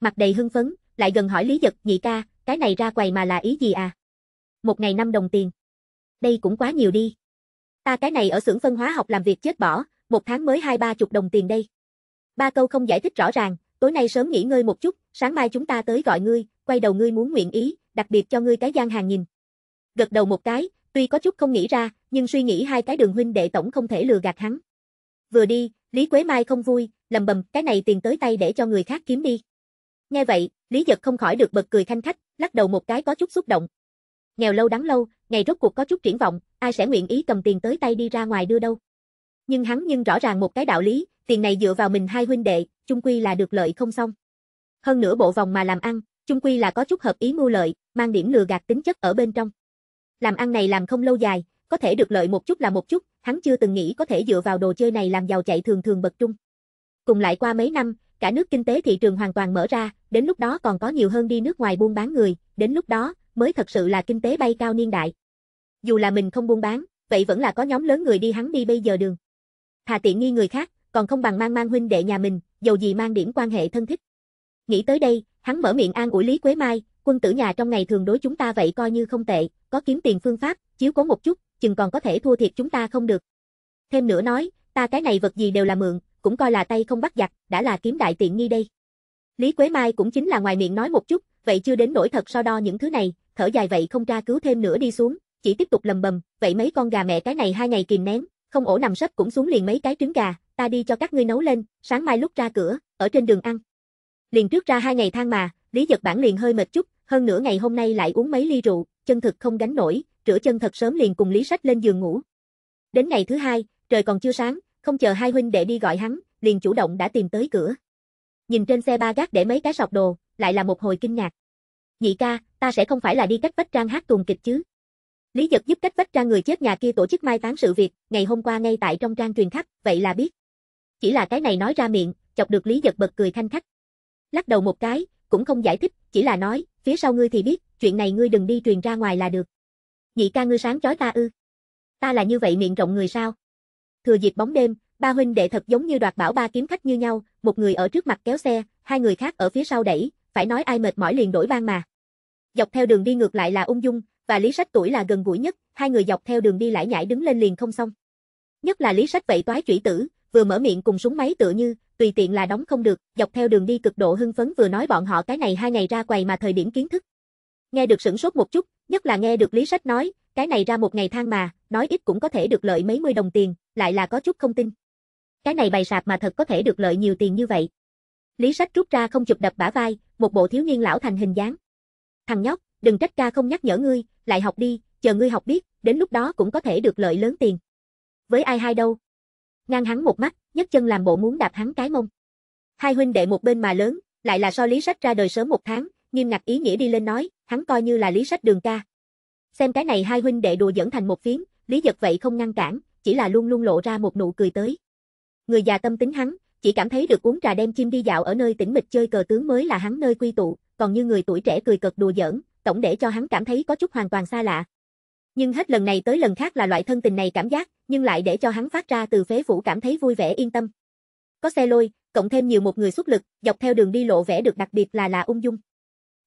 Mặt đầy hưng phấn, lại gần hỏi Lý Giật, nhị ca, cái này ra quầy mà là ý gì à? Một ngày năm đồng tiền. Đây cũng quá nhiều đi. Ta cái này ở xưởng phân hóa học làm việc chết bỏ, một tháng mới hai ba chục đồng tiền đây. Ba câu không giải thích rõ ràng, tối nay sớm nghỉ ngơi một chút, sáng mai chúng ta tới gọi ngươi, quay đầu ngươi muốn nguyện ý, đặc biệt cho ngươi cái gian hàng nhìn. Gật đầu một cái, tuy có chút không nghĩ ra, nhưng suy nghĩ hai cái đường huynh đệ tổng không thể lừa gạt hắn. Vừa đi, Lý Quế Mai không vui, lầm bầm, cái này tiền tới tay để cho người khác kiếm đi. Nghe vậy, Lý Giật không khỏi được bật cười thanh khách, lắc đầu một cái có chút xúc động. Nghèo lâu đắng lâu, ngày rốt cuộc có chút triển vọng, ai sẽ nguyện ý cầm tiền tới tay đi ra ngoài đưa đâu. Nhưng hắn nhưng rõ ràng một cái đạo lý, tiền này dựa vào mình hai huynh đệ, chung quy là được lợi không xong. Hơn nữa bộ vòng mà làm ăn, chung quy là có chút hợp ý mưu lợi, mang điểm lừa gạt tính chất ở bên trong. Làm ăn này làm không lâu dài, có thể được lợi một chút là một chút, hắn chưa từng nghĩ có thể dựa vào đồ chơi này làm giàu chạy thường thường bậc trung. Cùng lại qua mấy năm, cả nước kinh tế thị trường hoàn toàn mở ra, đến lúc đó còn có nhiều hơn đi nước ngoài buôn bán người, đến lúc đó mới thật sự là kinh tế bay cao niên đại. Dù là mình không buôn bán, vậy vẫn là có nhóm lớn người đi hắn đi bây giờ đường. Thà tiện nghi người khác, còn không bằng mang mang huynh đệ nhà mình, dầu gì mang điểm quan hệ thân thích. Nghĩ tới đây, hắn mở miệng an ủi Lý Quế Mai, quân tử nhà trong ngày thường đối chúng ta vậy coi như không tệ, có kiếm tiền phương pháp, chiếu cố một chút, chừng còn có thể thua thiệt chúng ta không được. Thêm nữa nói, ta cái này vật gì đều là mượn, cũng coi là tay không bắt giặc, đã là kiếm đại tiện nghi đây. Lý Quế Mai cũng chính là ngoài miệng nói một chút, vậy chưa đến nỗi thật so đo những thứ này, thở dài vậy không tra cứu thêm nữa đi xuống, chỉ tiếp tục lầm bầm, vậy mấy con gà mẹ cái này hai ngày kìm nén, không ổ nằm sấp cũng xuống liền mấy cái trứng gà, ta đi cho các ngươi nấu lên, sáng mai lúc ra cửa, ở trên đường ăn. Liền trước ra hai ngày thang mà, Lý Giật Bản liền hơi mệt chút, hơn nửa ngày hôm nay lại uống mấy ly rượu, chân thực không gánh nổi, rửa chân thật sớm liền cùng Lý Sách lên giường ngủ. Đến ngày thứ hai, trời còn chưa sáng, không chờ hai huynh đệ đi gọi hắn, liền chủ động đã tìm tới cửa. Nhìn trên xe ba gác để mấy cái sọc đồ, lại là một hồi kinh ngạc. Nhị ca, ta sẽ không phải là đi cách vách trang hát tuồng kịch chứ? Lý Dật giúp cách vách trang người chết nhà kia tổ chức mai táng sự việc, ngày hôm qua ngay tại trong trang truyền khắp, vậy là biết. Chỉ là cái này nói ra miệng, chọc được Lý Giật bật cười thanh khách. Lắc đầu một cái, cũng không giải thích, chỉ là nói, phía sau ngươi thì biết, chuyện này ngươi đừng đi truyền ra ngoài là được. Nhị ca ngươi sáng chói ta ư. Ta là như vậy miệng rộng người sao? Thừa dịp bóng đêm, ba huynh đệ thật giống như đoạt bảo ba kiếm khách như nhau, một người ở trước mặt kéo xe, hai người khác ở phía sau đẩy, phải nói ai mệt mỏi liền đổi ban mà. Dọc theo đường đi ngược lại là ung dung, và Lý Sách tuổi là gần gũi nhất, hai người dọc theo đường đi lại nhảy đứng lên liền không xong. Nhất là Lý Sách vậy toái chủy tử, vừa mở miệng cùng súng máy tựa như, tùy tiện là đóng không được, dọc theo đường đi cực độ hưng phấn vừa nói bọn họ cái này hai ngày ra quầy mà thời điểm kiến thức. Nghe được sửng sốt một chút, nhất là nghe được Lý Sách nói, cái này ra một ngày thang mà, nói ít cũng có thể được lợi mấy mươi đồng tiền, lại là có chút không tin. Cái này bày sạp mà thật có thể được lợi nhiều tiền như vậy. Lý Sách rút ra không chụp đập bả vai, một bộ thiếu niên lão thành hình dáng. Thằng nhóc, đừng trách ca không nhắc nhở ngươi, lại học đi, chờ ngươi học biết, đến lúc đó cũng có thể được lợi lớn tiền. Với ai hai đâu? Ngang hắn một mắt, nhấc chân làm bộ muốn đạp hắn cái mông. Hai huynh đệ một bên mà lớn, lại là so Lý Sách ra đời sớm một tháng, nghiêm ngặt ý nghĩa đi lên nói, hắn coi như là Lý Sách đường ca. Xem cái này hai huynh đệ đùa dẫn thành một phiến, Lý Giật vậy không ngăn cản, chỉ là luôn luôn lộ ra một nụ cười tới. Người già tâm tính hắn, chỉ cảm thấy được uống trà đem chim đi dạo ở nơi tĩnh mịch chơi cờ tướng mới là hắn nơi quy tụ, còn như người tuổi trẻ cười cợt đùa giỡn, tổng để cho hắn cảm thấy có chút hoàn toàn xa lạ. Nhưng hết lần này tới lần khác là loại thân tình này cảm giác, nhưng lại để cho hắn phát ra từ phế phủ cảm thấy vui vẻ yên tâm. Có xe lôi, cộng thêm nhiều một người xuất lực, dọc theo đường đi lộ vẻ được đặc biệt là là ung dung.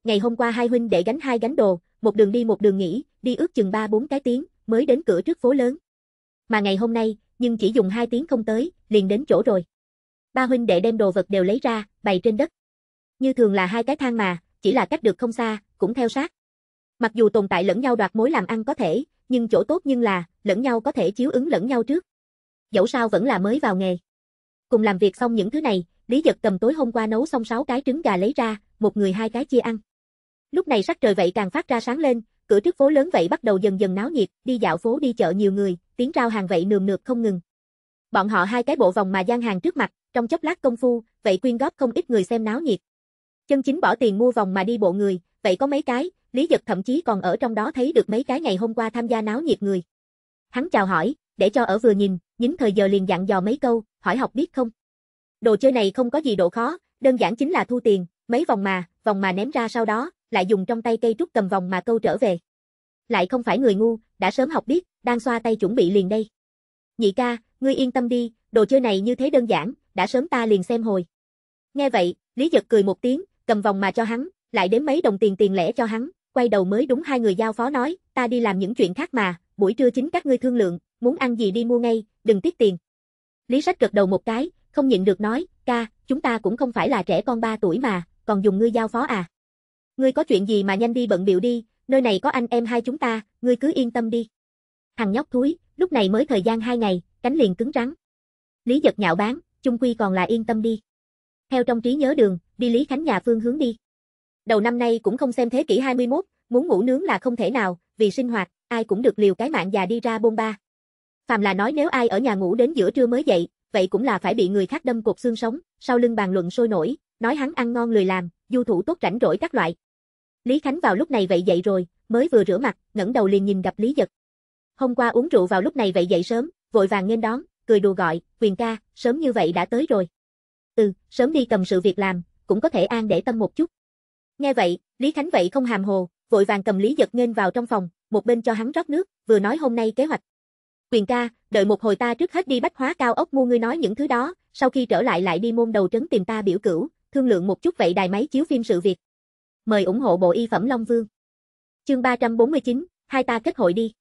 Ngày hôm qua hai huynh để gánh hai gánh đồ, một đường đi một đường nghỉ, đi ước chừng 3-4 cái tiếng, mới đến cửa trước phố lớn. Mà ngày hôm nay, nhưng chỉ dùng 2 tiếng không tới, liền đến chỗ rồi. Ba huynh đệ đem đồ vật đều lấy ra, bày trên đất. Như thường là hai cái thang mà, chỉ là cách được không xa, cũng theo sát. Mặc dù tồn tại lẫn nhau đoạt mối làm ăn có thể, nhưng chỗ tốt nhưng là, lẫn nhau có thể chiếu ứng lẫn nhau trước. Dẫu sao vẫn là mới vào nghề. Cùng làm việc xong những thứ này, Lý Giật cầm tối hôm qua nấu xong 6 cái trứng gà lấy ra, một người hai cái chia ăn. Lúc này sắc trời vậy càng phát ra sáng lên, cửa trước phố lớn vậy bắt đầu dần dần náo nhiệt, đi dạo phố đi chợ nhiều người, tiếng rao hàng vậy nườm nượp không ngừng. Bọn họ hai cái bộ vòng mà gian hàng trước mặt, trong chốc lát công phu, vậy quyên góp không ít người xem náo nhiệt. Chân chính bỏ tiền mua vòng mà đi bộ người, vậy có mấy cái, Lý Giật thậm chí còn ở trong đó thấy được mấy cái ngày hôm qua tham gia náo nhiệt người. Hắn chào hỏi, để cho ở vừa nhìn, nhín thời giờ liền dặn dò mấy câu, hỏi học biết không. Đồ chơi này không có gì độ khó, đơn giản chính là thu tiền, mấy vòng mà, vòng mà ném ra sau đó, lại dùng trong tay cây trúc cầm vòng mà câu trở về. Lại không phải người ngu, đã sớm học biết, đang xoa tay chuẩn bị liền đây. Nhị ca, ngươi yên tâm đi, đồ chơi này như thế đơn giản, đã sớm ta liền xem hồi. Nghe vậy, Lý Giật cười một tiếng, cầm vòng mà cho hắn, lại đến mấy đồng tiền tiền lẻ cho hắn, quay đầu mới đúng hai người giao phó nói, ta đi làm những chuyện khác mà, buổi trưa chính các ngươi thương lượng, muốn ăn gì đi mua ngay, đừng tiếc tiền. Lý Sách gật đầu một cái, không nhịn được nói, ca, chúng ta cũng không phải là trẻ con ba tuổi mà, còn dùng ngươi giao phó à. Ngươi có chuyện gì mà nhanh đi bận biểu đi, nơi này có anh em hai chúng ta, ngươi cứ yên tâm đi. Thằng nhóc thúi, lúc này mới thời gian hai ngày, cánh liền cứng rắn. Lý giật nhạo bán, chung quy còn là yên tâm đi. Theo trong trí nhớ đường, đi Lý Khánh nhà phương hướng đi. Đầu năm nay cũng không xem thế kỷ 21, muốn ngủ nướng là không thể nào, vì sinh hoạt, ai cũng được liều cái mạng già đi ra bôn ba. Phàm là nói nếu ai ở nhà ngủ đến giữa trưa mới dậy, vậy cũng là phải bị người khác đâm cột xương sống, sau lưng bàn luận sôi nổi, nói hắn ăn ngon lười làm, du thủ tốt rảnh rỗi các loại. Lý Khánh vào lúc này vậy dậy rồi, mới vừa rửa mặt, ngẩng đầu liền nhìn gặp Lý Giật. Hôm qua uống rượu vào lúc này vậy dậy sớm, vội vàng nghênh đón, cười đùa gọi, "Quyền ca, sớm như vậy đã tới rồi." "Ừ, sớm đi cầm sự việc làm, cũng có thể an để tâm một chút." Nghe vậy, Lý Khánh vậy không hàm hồ, vội vàng cầm Lý Giật nghênh vào trong phòng, một bên cho hắn rót nước, vừa nói hôm nay kế hoạch. "Quyền ca, đợi một hồi ta trước hết đi bách hóa cao ốc mua ngươi nói những thứ đó, sau khi trở lại lại đi môn đầu trấn tìm ta biểu cửu, thương lượng một chút vậy đài máy chiếu phim sự việc." Mời ủng hộ bộ y phẩm Long Vương. Chương 349, hai ta kết hội đi.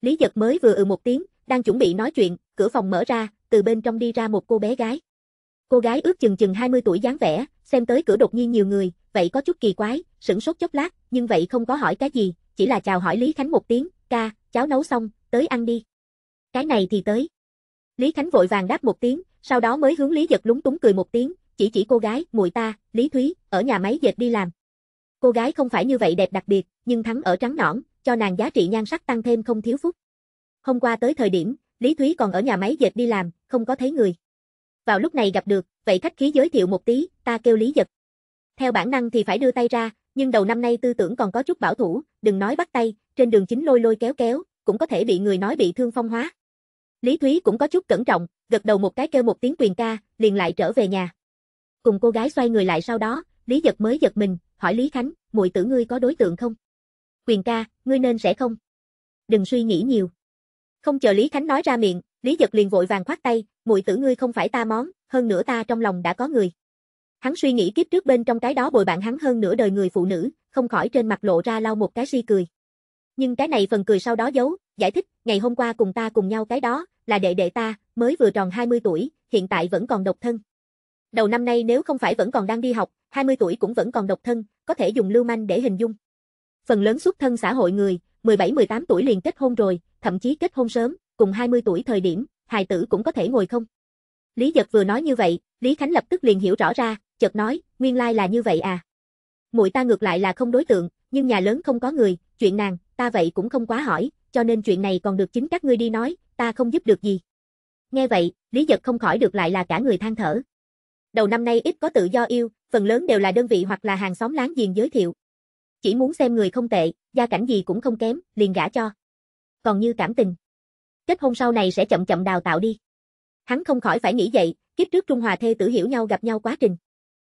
Lý Giật mới vừa ừ một tiếng, đang chuẩn bị nói chuyện, cửa phòng mở ra, từ bên trong đi ra một cô bé gái. Cô gái ước chừng chừng 20 tuổi dáng vẻ, xem tới cửa đột nhiên nhiều người, vậy có chút kỳ quái, sửng sốt chốc lát, nhưng vậy không có hỏi cái gì, chỉ là chào hỏi Lý Khánh một tiếng, ca, cháu nấu xong, tới ăn đi. Cái này thì tới. Lý Khánh vội vàng đáp một tiếng, sau đó mới hướng Lý Giật lúng túng cười một tiếng, chỉ chỉ cô gái, muội ta, Lý Thúy, ở nhà máy dệt đi làm. Cô gái không phải như vậy đẹp đặc biệt, nhưng thắng ở trắng nõn, cho nàng giá trị nhan sắc tăng thêm không thiếu phúc. Hôm qua tới thời điểm, Lý Thúy còn ở nhà máy dệt đi làm, không có thấy người. Vào lúc này gặp được, vậy khách khí giới thiệu một tí, ta kêu Lý Giật. Theo bản năng thì phải đưa tay ra, nhưng đầu năm nay tư tưởng còn có chút bảo thủ, đừng nói bắt tay, trên đường chính lôi lôi kéo kéo, cũng có thể bị người nói bị thương phong hóa. Lý Thúy cũng có chút cẩn trọng, gật đầu một cái kêu một tiếng quyền ca, liền lại trở về nhà. Cùng cô gái xoay người lại sau đó, Lý Giật mới giật mình, hỏi Lý Khánh, muội tử ngươi có đối tượng không? Quyền ca, ngươi nên sẽ không. Đừng suy nghĩ nhiều. Không chờ Lý Khánh nói ra miệng, Lý Giật liền vội vàng khoát tay, muội tử ngươi không phải ta món, hơn nữa ta trong lòng đã có người. Hắn suy nghĩ kiếp trước bên trong cái đó bồi bạn hắn hơn nửa đời người phụ nữ, không khỏi trên mặt lộ ra lau một cái si cười. Nhưng cái này phần cười sau đó giấu, giải thích, ngày hôm qua cùng ta cùng nhau cái đó, là đệ đệ ta, mới vừa tròn 20 tuổi, hiện tại vẫn còn độc thân. Đầu năm nay nếu không phải vẫn còn đang đi học, 20 tuổi cũng vẫn còn độc thân, có thể dùng lưu manh để hình dung. Phần lớn xuất thân xã hội người, 17-18 tuổi liền kết hôn rồi, thậm chí kết hôn sớm, cùng 20 tuổi thời điểm, hài tử cũng có thể ngồi không. Lý Giật vừa nói như vậy, Lý Khánh lập tức liền hiểu rõ ra, chợt nói, nguyên lai là như vậy à. Muội ta ngược lại là không đối tượng, nhưng nhà lớn không có người, chuyện nàng, ta vậy cũng không quá hỏi, cho nên chuyện này còn được chính các ngươi đi nói, ta không giúp được gì. Nghe vậy, Lý Giật không khỏi được lại là cả người than thở. Đầu năm nay ít có tự do yêu, phần lớn đều là đơn vị hoặc là hàng xóm láng giềng giới thiệu. Chỉ muốn xem người không tệ, gia cảnh gì cũng không kém, liền gả cho. Còn như cảm tình, kết hôn sau này sẽ chậm chậm đào tạo đi. Hắn không khỏi phải nghĩ vậy, kiếp trước Trung Hòa thê tử hiểu nhau gặp nhau quá trình.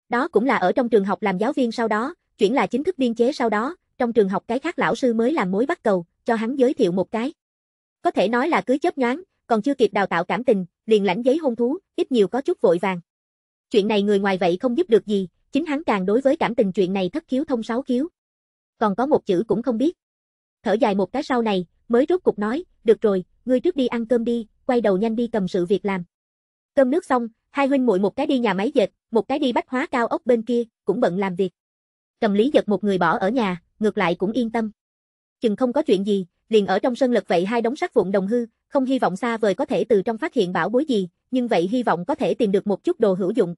Đó cũng là ở trong trường học làm giáo viên sau đó, chuyển là chính thức biên chế sau đó, trong trường học cái khác lão sư mới làm mối bắt cầu, cho hắn giới thiệu một cái. Có thể nói là cưới chớp nhoáng, còn chưa kịp đào tạo cảm tình, liền lãnh giấy hôn thú, ít nhiều có chút vội vàng. Chuyện này người ngoài vậy không giúp được gì, chính hắn càng đối với cảm tình chuyện này thất khiếu thông sáu khiếu. Còn có một chữ cũng không biết. Thở dài một cái sau này, mới rốt cục nói, được rồi, ngươi trước đi ăn cơm đi, quay đầu nhanh đi cầm sự việc làm. Cơm nước xong, hai huynh muội một cái đi nhà máy dệt, một cái đi bách hóa cao ốc bên kia, cũng bận làm việc. Cầm lý giật một người bỏ ở nhà, ngược lại cũng yên tâm. Chừng không có chuyện gì, liền ở trong sân lật vậy hai đống sắt vụn đồng hư, không hy vọng xa vời có thể từ trong phát hiện bảo bối gì, nhưng vậy hy vọng có thể tìm được một chút đồ hữu dụng.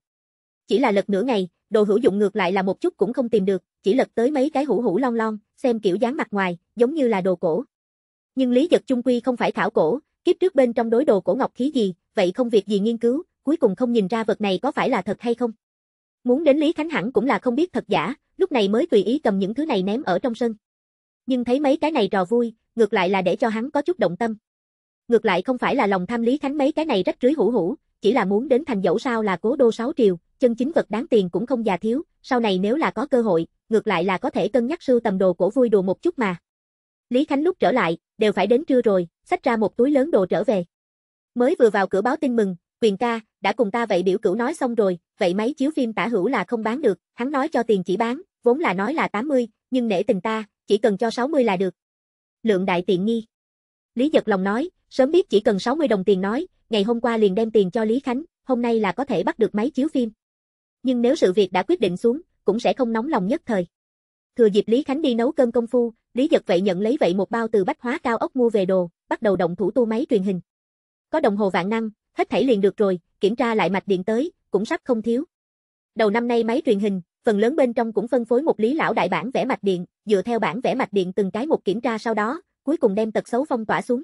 Chỉ là lật nửa ngày, đồ hữu dụng ngược lại là một chút cũng không tìm được, chỉ lật tới mấy cái hũ hũ long long, xem kiểu dáng mặt ngoài, giống như là đồ cổ. Nhưng Lý Giật Trung Quy không phải khảo cổ, kiếp trước bên trong đối đồ cổ ngọc khí gì, vậy không việc gì nghiên cứu, cuối cùng không nhìn ra vật này có phải là thật hay không. Muốn đến Lý Khánh hẳn cũng là không biết thật giả, lúc này mới tùy ý cầm những thứ này ném ở trong sân. Nhưng thấy mấy cái này trò vui, ngược lại là để cho hắn có chút động tâm. Ngược lại không phải là lòng tham Lý Khánh mấy cái này rách rưới hủ hủ, chỉ là muốn đến thành dẫu sao là cố đô sáu triều, chân chính vật đáng tiền cũng không già thiếu, sau này nếu là có cơ hội, ngược lại là có thể cân nhắc sưu tầm đồ cổ vui đùa một chút mà. Lý Khánh lúc trở lại, đều phải đến trưa rồi, xách ra một túi lớn đồ trở về. Mới vừa vào cửa báo tin mừng, quyền ca, đã cùng ta vậy biểu cửu nói xong rồi, vậy máy chiếu phim tả hữu là không bán được, hắn nói cho tiền chỉ bán, vốn là nói là 80, nhưng nể tình ta, chỉ cần cho 60 là được. Lượng đại tiện nghi. Lý giật lòng nói, sớm biết chỉ cần 60 đồng tiền nói, ngày hôm qua liền đem tiền cho Lý Khánh, hôm nay là có thể bắt được máy chiếu phim. Nhưng nếu sự việc đã quyết định xuống, cũng sẽ không nóng lòng nhất thời. Thừa dịp Lý Khánh đi nấu cơm công phu, Lý Giật vậy nhận lấy vậy một bao từ bách hóa cao ốc mua về đồ, bắt đầu động thủ tu máy truyền hình. Có đồng hồ vạn năng, hết thảy liền được rồi, kiểm tra lại mạch điện tới, cũng sắp không thiếu. Đầu năm nay máy truyền hình, phần lớn bên trong cũng phân phối một lý lão đại bản vẽ mạch điện, dựa theo bản vẽ mạch điện từng cái một kiểm tra sau đó, cuối cùng đem tật xấu phong tỏa xuống.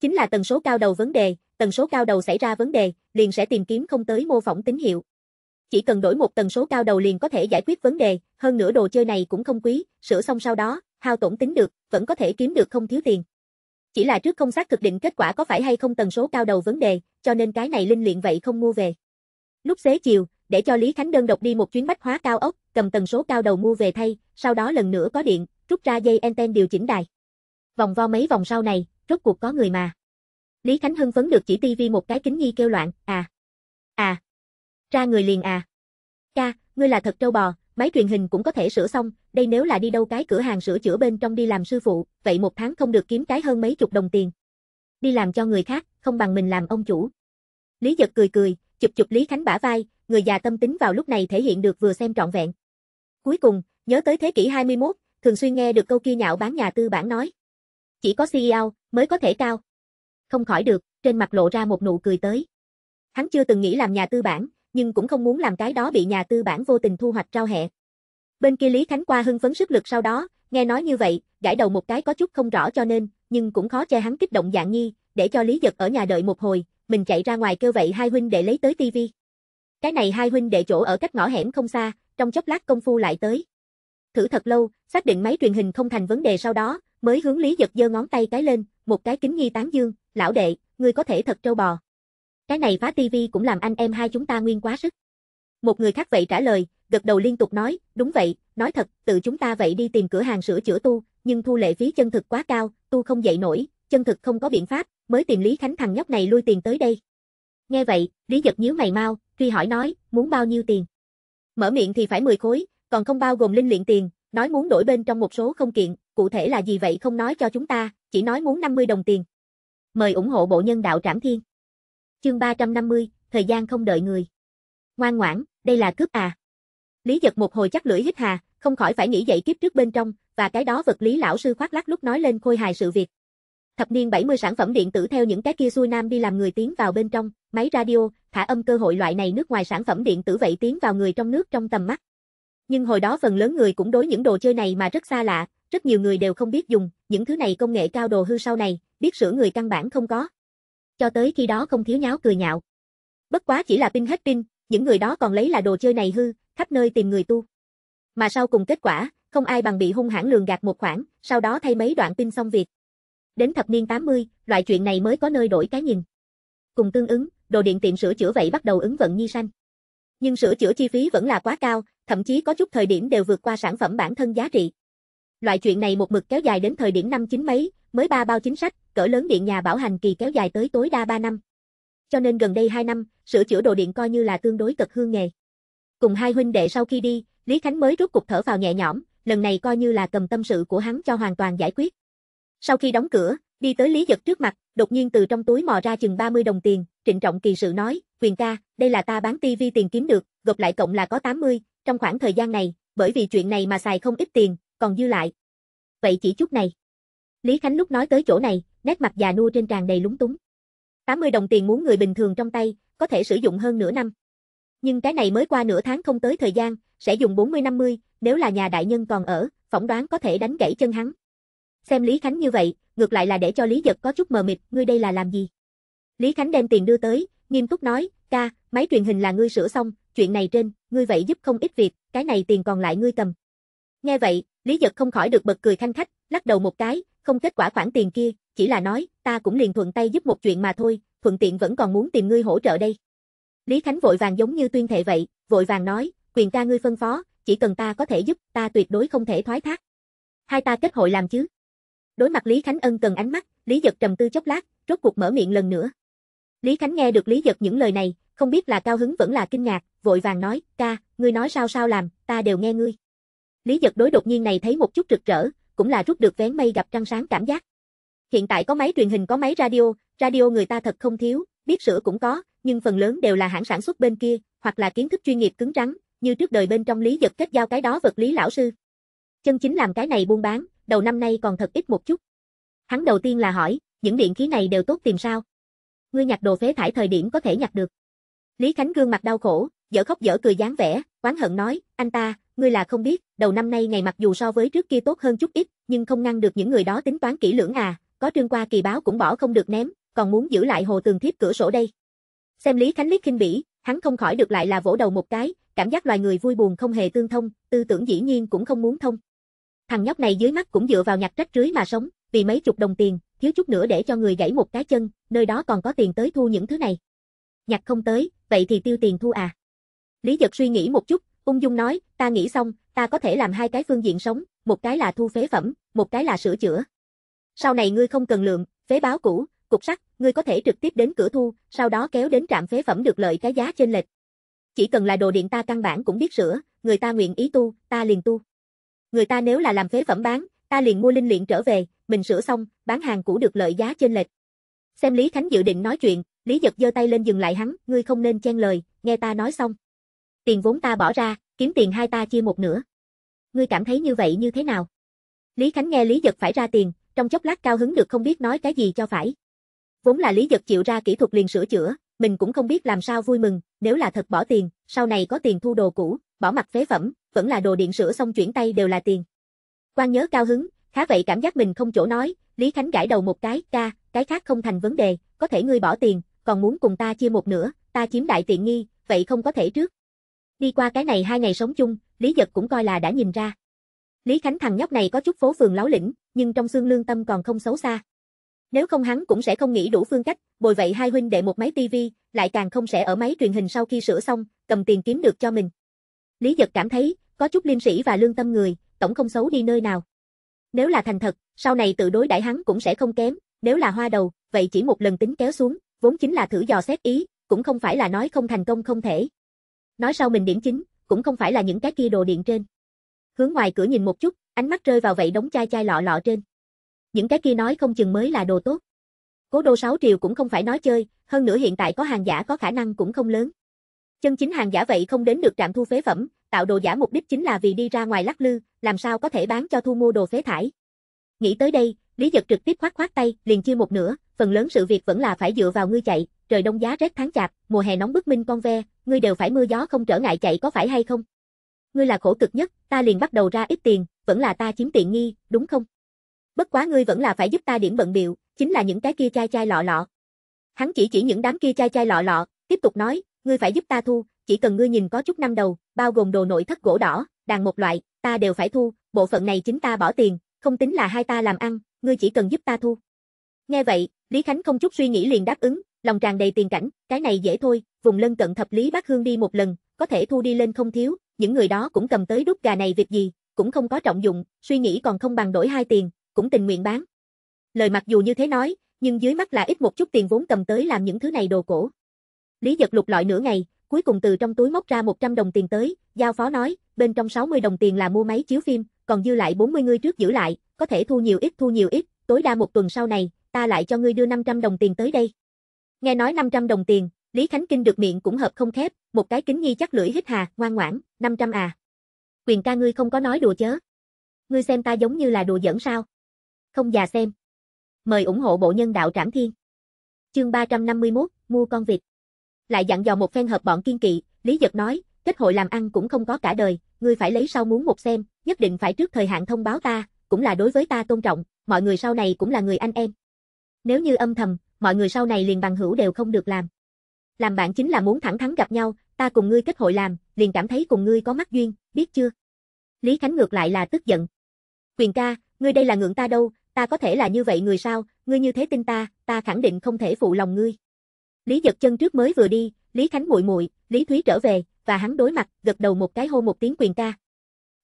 Chính là tần số cao đầu vấn đề, tần số cao đầu xảy ra vấn đề, liền sẽ tìm kiếm không tới mô phỏng tín hiệu. Chỉ cần đổi một tần số cao đầu liền có thể giải quyết vấn đề, hơn nữa đồ chơi này cũng không quý, sửa xong sau đó, hao tổn tính được, vẫn có thể kiếm được không thiếu tiền. Chỉ là trước không xác thực định kết quả có phải hay không tần số cao đầu vấn đề, cho nên cái này linh luyện vậy không mua về. Lúc xế chiều, để cho Lý Khánh đơn độc đi một chuyến bách hóa cao ốc, cầm tần số cao đầu mua về thay, sau đó lần nữa có điện, rút ra dây anten điều chỉnh đài. Vòng vo mấy vòng sau này, rốt cuộc có người mà. Lý Khánh hưng phấn được chỉ tivi một cái kính nhi kêu loạn, à. À. Ra người liền à. Ca, ngươi là thật trâu bò, máy truyền hình cũng có thể sửa xong, đây nếu là đi đâu cái cửa hàng sửa chữa bên trong đi làm sư phụ, vậy một tháng không được kiếm cái hơn mấy chục đồng tiền. Đi làm cho người khác, không bằng mình làm ông chủ. Lý giật cười cười, chụp chụp Lý Khánh bả vai, người già tâm tính vào lúc này thể hiện được vừa xem trọn vẹn. Cuối cùng, nhớ tới thế kỷ 21, thường xuyên nghe được câu kia nhạo bán nhà tư bản nói. Chỉ có CEO mới có thể cao. Không khỏi được, trên mặt lộ ra một nụ cười tới. Hắn chưa từng nghĩ làm nhà tư bản, nhưng cũng không muốn làm cái đó bị nhà tư bản vô tình thu hoạch trao hẹ. Bên kia Lý Khánh qua hưng phấn sức lực sau đó, nghe nói như vậy, gãi đầu một cái có chút không rõ cho nên, nhưng cũng khó che hắn kích động dạng nhi, để cho Lý Giật ở nhà đợi một hồi, mình chạy ra ngoài kêu vậy hai huynh để lấy tới tivi. Cái này hai huynh đệ chỗ ở cách ngõ hẻm không xa, trong chốc lát công phu lại tới. Thử thật lâu, xác định máy truyền hình không thành vấn đề sau đó, mới hướng Lý Giật giơ ngón tay cái lên, một cái kính nghi tán dương, lão đệ, ngươi có thể thật trâu bò. Cái này phá tivi cũng làm anh em hai chúng ta nguyên quá sức. Một người khác vậy trả lời, gật đầu liên tục nói, đúng vậy, nói thật, tự chúng ta vậy đi tìm cửa hàng sửa chữa tu, nhưng thu lệ phí chân thực quá cao, tu không dậy nổi, chân thực không có biện pháp, mới tìm Lý Khánh thằng nhóc này lui tiền tới đây. Nghe vậy, Lý Giật nhíu mày mau, truy hỏi nói, muốn bao nhiêu tiền? Mở miệng thì phải 10 khối, còn không bao gồm linh luyện tiền, nói muốn đổi bên trong một số không kiện, cụ thể là gì vậy không nói cho chúng ta, chỉ nói muốn 50 đồng tiền. Mời ủng hộ bộ nhân đạo Trảm Thiên. Chương 350, thời gian không đợi người. Ngoan ngoãn, đây là cướp à. Lý giật một hồi chắc lưỡi hít hà, không khỏi phải nghĩ dậy kiếp trước bên trong, và cái đó vật lý lão sư khoác lắc lúc nói lên khôi hài sự việc. Thập niên 70 sản phẩm điện tử theo những cái kia xuôi nam đi làm người tiến vào bên trong, máy radio, thả âm cơ hội loại này nước ngoài sản phẩm điện tử vậy tiến vào người trong nước trong tầm mắt. Nhưng hồi đó phần lớn người cũng đối những đồ chơi này mà rất xa lạ, rất nhiều người đều không biết dùng, những thứ này công nghệ cao đồ hư sau này, biết sửa người căn bản không có. Cho tới khi đó không thiếu nháo cười nhạo. Bất quá chỉ là pin hết pin, những người đó còn lấy là đồ chơi này hư, khắp nơi tìm người tu. Mà sau cùng kết quả, không ai bằng bị hung hãn lường gạt một khoản, sau đó thay mấy đoạn pin xong việc. Đến thập niên 80, loại chuyện này mới có nơi đổi cái nhìn. Cùng tương ứng, đồ điện tiệm sửa chữa vậy bắt đầu ứng vận nhi xanh. Nhưng sửa chữa chi phí vẫn là quá cao, thậm chí có chút thời điểm đều vượt qua sản phẩm bản thân giá trị. Loại chuyện này một mực kéo dài đến thời điểm năm chín mấy, mới ba bao chính sách, cỡ lớn điện nhà bảo hành kỳ kéo dài tới tối đa 3 năm. Cho nên gần đây 2 năm, sửa chữa đồ điện coi như là tương đối cực hương nghề. Cùng hai huynh đệ sau khi đi, Lý Khánh mới rút cục thở vào nhẹ nhõm, lần này coi như là cầm tâm sự của hắn cho hoàn toàn giải quyết. Sau khi đóng cửa, đi tới Lý Giật trước mặt, đột nhiên từ trong túi mò ra chừng 30 đồng tiền, trịnh trọng kỳ sự nói, quyền ca, đây là ta bán tivi tiền kiếm được, gộp lại cộng là có 80, trong khoảng thời gian này, bởi vì chuyện này mà xài không ít tiền, còn dư lại. Vậy chỉ chút này. Lý Khánh lúc nói tới chỗ này, nét mặt già nua trên tràn đầy lúng túng. 80 đồng tiền muốn người bình thường trong tay, có thể sử dụng hơn nửa năm. Nhưng cái này mới qua nửa tháng không tới thời gian, sẽ dùng 40-50, nếu là nhà đại nhân còn ở, phỏng đoán có thể đánh gãy chân hắn. Xem Lý Khánh như vậy, ngược lại là để cho Lý Giật có chút mờ mịt, ngươi đây là làm gì? Lý Khánh đem tiền đưa tới, nghiêm túc nói, ca, máy truyền hình là ngươi sửa xong, chuyện này trên, ngươi vậy giúp không ít việc, cái này tiền còn lại ngươi cầm. Nghe vậy, Lý Giật không khỏi được bật cười khanh khách, lắc đầu một cái, không kết quả khoản tiền kia, chỉ là nói, ta cũng liền thuận tay giúp một chuyện mà thôi, thuận tiện vẫn còn muốn tìm ngươi hỗ trợ đây. Lý Khánh vội vàng giống như tuyên thệ vậy, vội vàng nói, quyền ca ngươi phân phó, chỉ cần ta có thể giúp, ta tuyệt đối không thể thoái thác. Hai ta kết hội làm chứ. Đối mặt Lý Khánh ân cần ánh mắt, Lý Giật trầm tư chốc lát, rốt cuộc mở miệng lần nữa. Lý Khánh nghe được Lý Giật những lời này, không biết là cao hứng vẫn là kinh ngạc, vội vàng nói, ca, ngươi nói sao sao làm, ta đều nghe ngươi. Lý Giật đối đột nhiên này thấy một chút rực rỡ, cũng là rút được vén mây gặp trăng sáng cảm giác. Hiện tại có máy truyền hình có máy radio, radio người ta thật không thiếu, biết sửa cũng có, nhưng phần lớn đều là hãng sản xuất bên kia, hoặc là kiến thức chuyên nghiệp cứng rắn, như trước đời bên trong Lý Giật kết giao cái đó vật lý lão sư. Chân chính làm cái này buôn bán, đầu năm nay còn thật ít một chút. Hắn đầu tiên là hỏi, những điện khí này đều tốt tìm sao? Ngươi nhặt đồ phế thải thời điểm có thể nhặt được. Lý Khánh gương mặt đau khổ, dở khóc dở cười dáng vẻ, oán hận nói, anh ta, ngươi là không biết, đầu năm nay ngày mặc dù so với trước kia tốt hơn chút ít, nhưng không ngăn được những người đó tính toán kỹ lưỡng à, có trương qua kỳ báo cũng bỏ không được ném, còn muốn giữ lại hồ tường thiếp cửa sổ đây. Xem Lý Khánh liếc khinh bỉ, hắn không khỏi được lại là vỗ đầu một cái, cảm giác loài người vui buồn không hề tương thông, tư tưởng dĩ nhiên cũng không muốn thông. Thằng nhóc này dưới mắt cũng dựa vào nhặt trách rưới mà sống, vì mấy chục đồng tiền, thiếu chút nữa để cho người gãy một cái chân, nơi đó còn có tiền tới thu những thứ này. Nhặt không tới, vậy thì tiêu tiền thu à. Lý Giật suy nghĩ một chút, ung dung nói, ta nghĩ xong, ta có thể làm hai cái phương diện sống, một cái là thu phế phẩm, một cái là sửa chữa. Sau này ngươi không cần lượng, phế báo cũ, cục sắt, ngươi có thể trực tiếp đến cửa thu, sau đó kéo đến trạm phế phẩm được lợi cái giá trên lệch. Chỉ cần là đồ điện ta căn bản cũng biết sửa, người ta nguyện ý tu, ta liền tu. Người ta nếu là làm phế phẩm bán, ta liền mua linh luyện trở về, mình sửa xong, bán hàng cũ được lợi giá trên lệch. Xem Lý Khánh dự định nói chuyện, Lý Giật giơ tay lên dừng lại hắn, ngươi không nên chen lời, nghe ta nói xong. Tiền vốn ta bỏ ra, kiếm tiền hai ta chia một nửa. Ngươi cảm thấy như vậy như thế nào? Lý Khánh nghe Lý Giật phải ra tiền, trong chốc lát cao hứng được không biết nói cái gì cho phải. Vốn là Lý Giật chịu ra kỹ thuật liền sửa chữa, mình cũng không biết làm sao vui mừng, nếu là thật bỏ tiền, sau này có tiền thu đồ cũ, bỏ mặt phế phẩm, vẫn là đồ điện sửa xong chuyển tay đều là tiền. Quan nhớ cao hứng, khá vậy cảm giác mình không chỗ nói, Lý Khánh gãi đầu một cái, ca, cái khác không thành vấn đề, có thể ngươi bỏ tiền, còn muốn cùng ta chia một nửa, ta chiếm đại tiện nghi, vậy không có thể trước. Đi qua cái này hai ngày sống chung, Lý Giật cũng coi là đã nhìn ra. Lý Khánh thằng nhóc này có chút phố phường láo lĩnh, nhưng trong xương lương tâm còn không xấu xa. Nếu không hắn cũng sẽ không nghĩ đủ phương cách, bồi vậy hai huynh đệ một máy tivi, lại càng không sẽ ở máy truyền hình sau khi sửa xong, cầm tiền kiếm được cho mình. Lý Giật cảm thấy, có chút liêm sĩ và lương tâm người, tổng không xấu đi nơi nào. Nếu là thành thật, sau này tự đối đãi hắn cũng sẽ không kém, nếu là hoa đầu, vậy chỉ một lần tính kéo xuống, vốn chính là thử dò xét ý, cũng không phải là nói không thành công không thể. Nói sau mình điểm chính, cũng không phải là những cái kia đồ điện trên. Hướng ngoài cửa nhìn một chút, ánh mắt rơi vào vậy đống chai chai lọ lọ trên. Những cái kia nói không chừng mới là đồ tốt. Cố đô 6 triều cũng không phải nói chơi, hơn nữa hiện tại có hàng giả có khả năng cũng không lớn. Chân chính hàng giả vậy không đến được trạm thu phế phẩm, tạo đồ giả mục đích chính là vì đi ra ngoài lắc lư, làm sao có thể bán cho thu mua đồ phế thải. Nghĩ tới đây, Lý Giật trực tiếp khoát khoát tay, liền chia một nửa, phần lớn sự việc vẫn là phải dựa vào ngươi chạy, trời đông giá rét tháng chạp, mùa hè nóng bức minh con ve, ngươi đều phải mưa gió không trở ngại chạy có phải hay không? Ngươi là khổ cực nhất, ta liền bắt đầu ra ít tiền, vẫn là ta chiếm tiện nghi, đúng không? Bất quá ngươi vẫn là phải giúp ta điểm bận biệu, chính là những cái kia chai chai lọ lọ. Hắn chỉ chỉ những đám kia chai chai lọ lọ, tiếp tục nói, ngươi phải giúp ta thu, chỉ cần ngươi nhìn có chút năm đầu, bao gồm đồ nội thất gỗ đỏ, đàn một loại, ta đều phải thu, bộ phận này chính ta bỏ tiền, không tính là hai ta làm ăn, ngươi chỉ cần giúp ta thu. Nghe vậy, Lý Khánh không chút suy nghĩ liền đáp ứng, lòng tràn đầy tiền cảnh, cái này dễ thôi, vùng lân cận thập Lý bác Hương đi một lần, có thể thu đi lên không thiếu, những người đó cũng cầm tới đút gà này việc gì, cũng không có trọng dụng, suy nghĩ còn không bằng đổi hai tiền, cũng tình nguyện bán. Lời mặc dù như thế nói, nhưng dưới mắt là ít một chút tiền vốn cầm tới làm những thứ này đồ cổ. Lý giật lục lọi nửa ngày, cuối cùng từ trong túi móc ra 100 đồng tiền tới, giao phó nói, bên trong 60 đồng tiền là mua máy chiếu phim, còn dư lại 40 ngươi trước giữ lại, có thể thu nhiều ít thu nhiều ít, tối đa một tuần sau này, ta lại cho ngươi đưa 500 đồng tiền tới đây. Nghe nói 500 đồng tiền, Lý Khánh Kinh được miệng cũng hợp không khép, một cái kính nhi chắc lưỡi hít hà, ngoan ngoãn, 500 à. Quyền ca ngươi không có nói đùa chớ. Ngươi xem ta giống như là đùa giỡn sao? Không già xem. Mời ủng hộ bộ nhân đạo trảm thiên. Chương 351, mua con vịt. Lại dặn dò một phen hợp bọn kiên kỵ, Lý Giật nói, kết hội làm ăn cũng không có cả đời, ngươi phải lấy sau muốn một xem, nhất định phải trước thời hạn thông báo ta, cũng là đối với ta tôn trọng, mọi người sau này cũng là người anh em. Nếu như âm thầm, mọi người sau này liền bằng hữu đều không được làm. Làm bạn chính là muốn thẳng thắn gặp nhau, ta cùng ngươi kết hội làm, liền cảm thấy cùng ngươi có mắt duyên, biết chưa? Lý Khánh ngược lại là tức giận. Quyền ca, ngươi đây là ngượng ta đâu, ta có thể là như vậy người sao, ngươi như thế tin ta, ta khẳng định không thể phụ lòng ngươi. Lý giật chân trước mới vừa đi, Lý Khánh muội muội, Lý Thúy trở về, và hắn đối mặt, gật đầu một cái hô một tiếng quyền ca.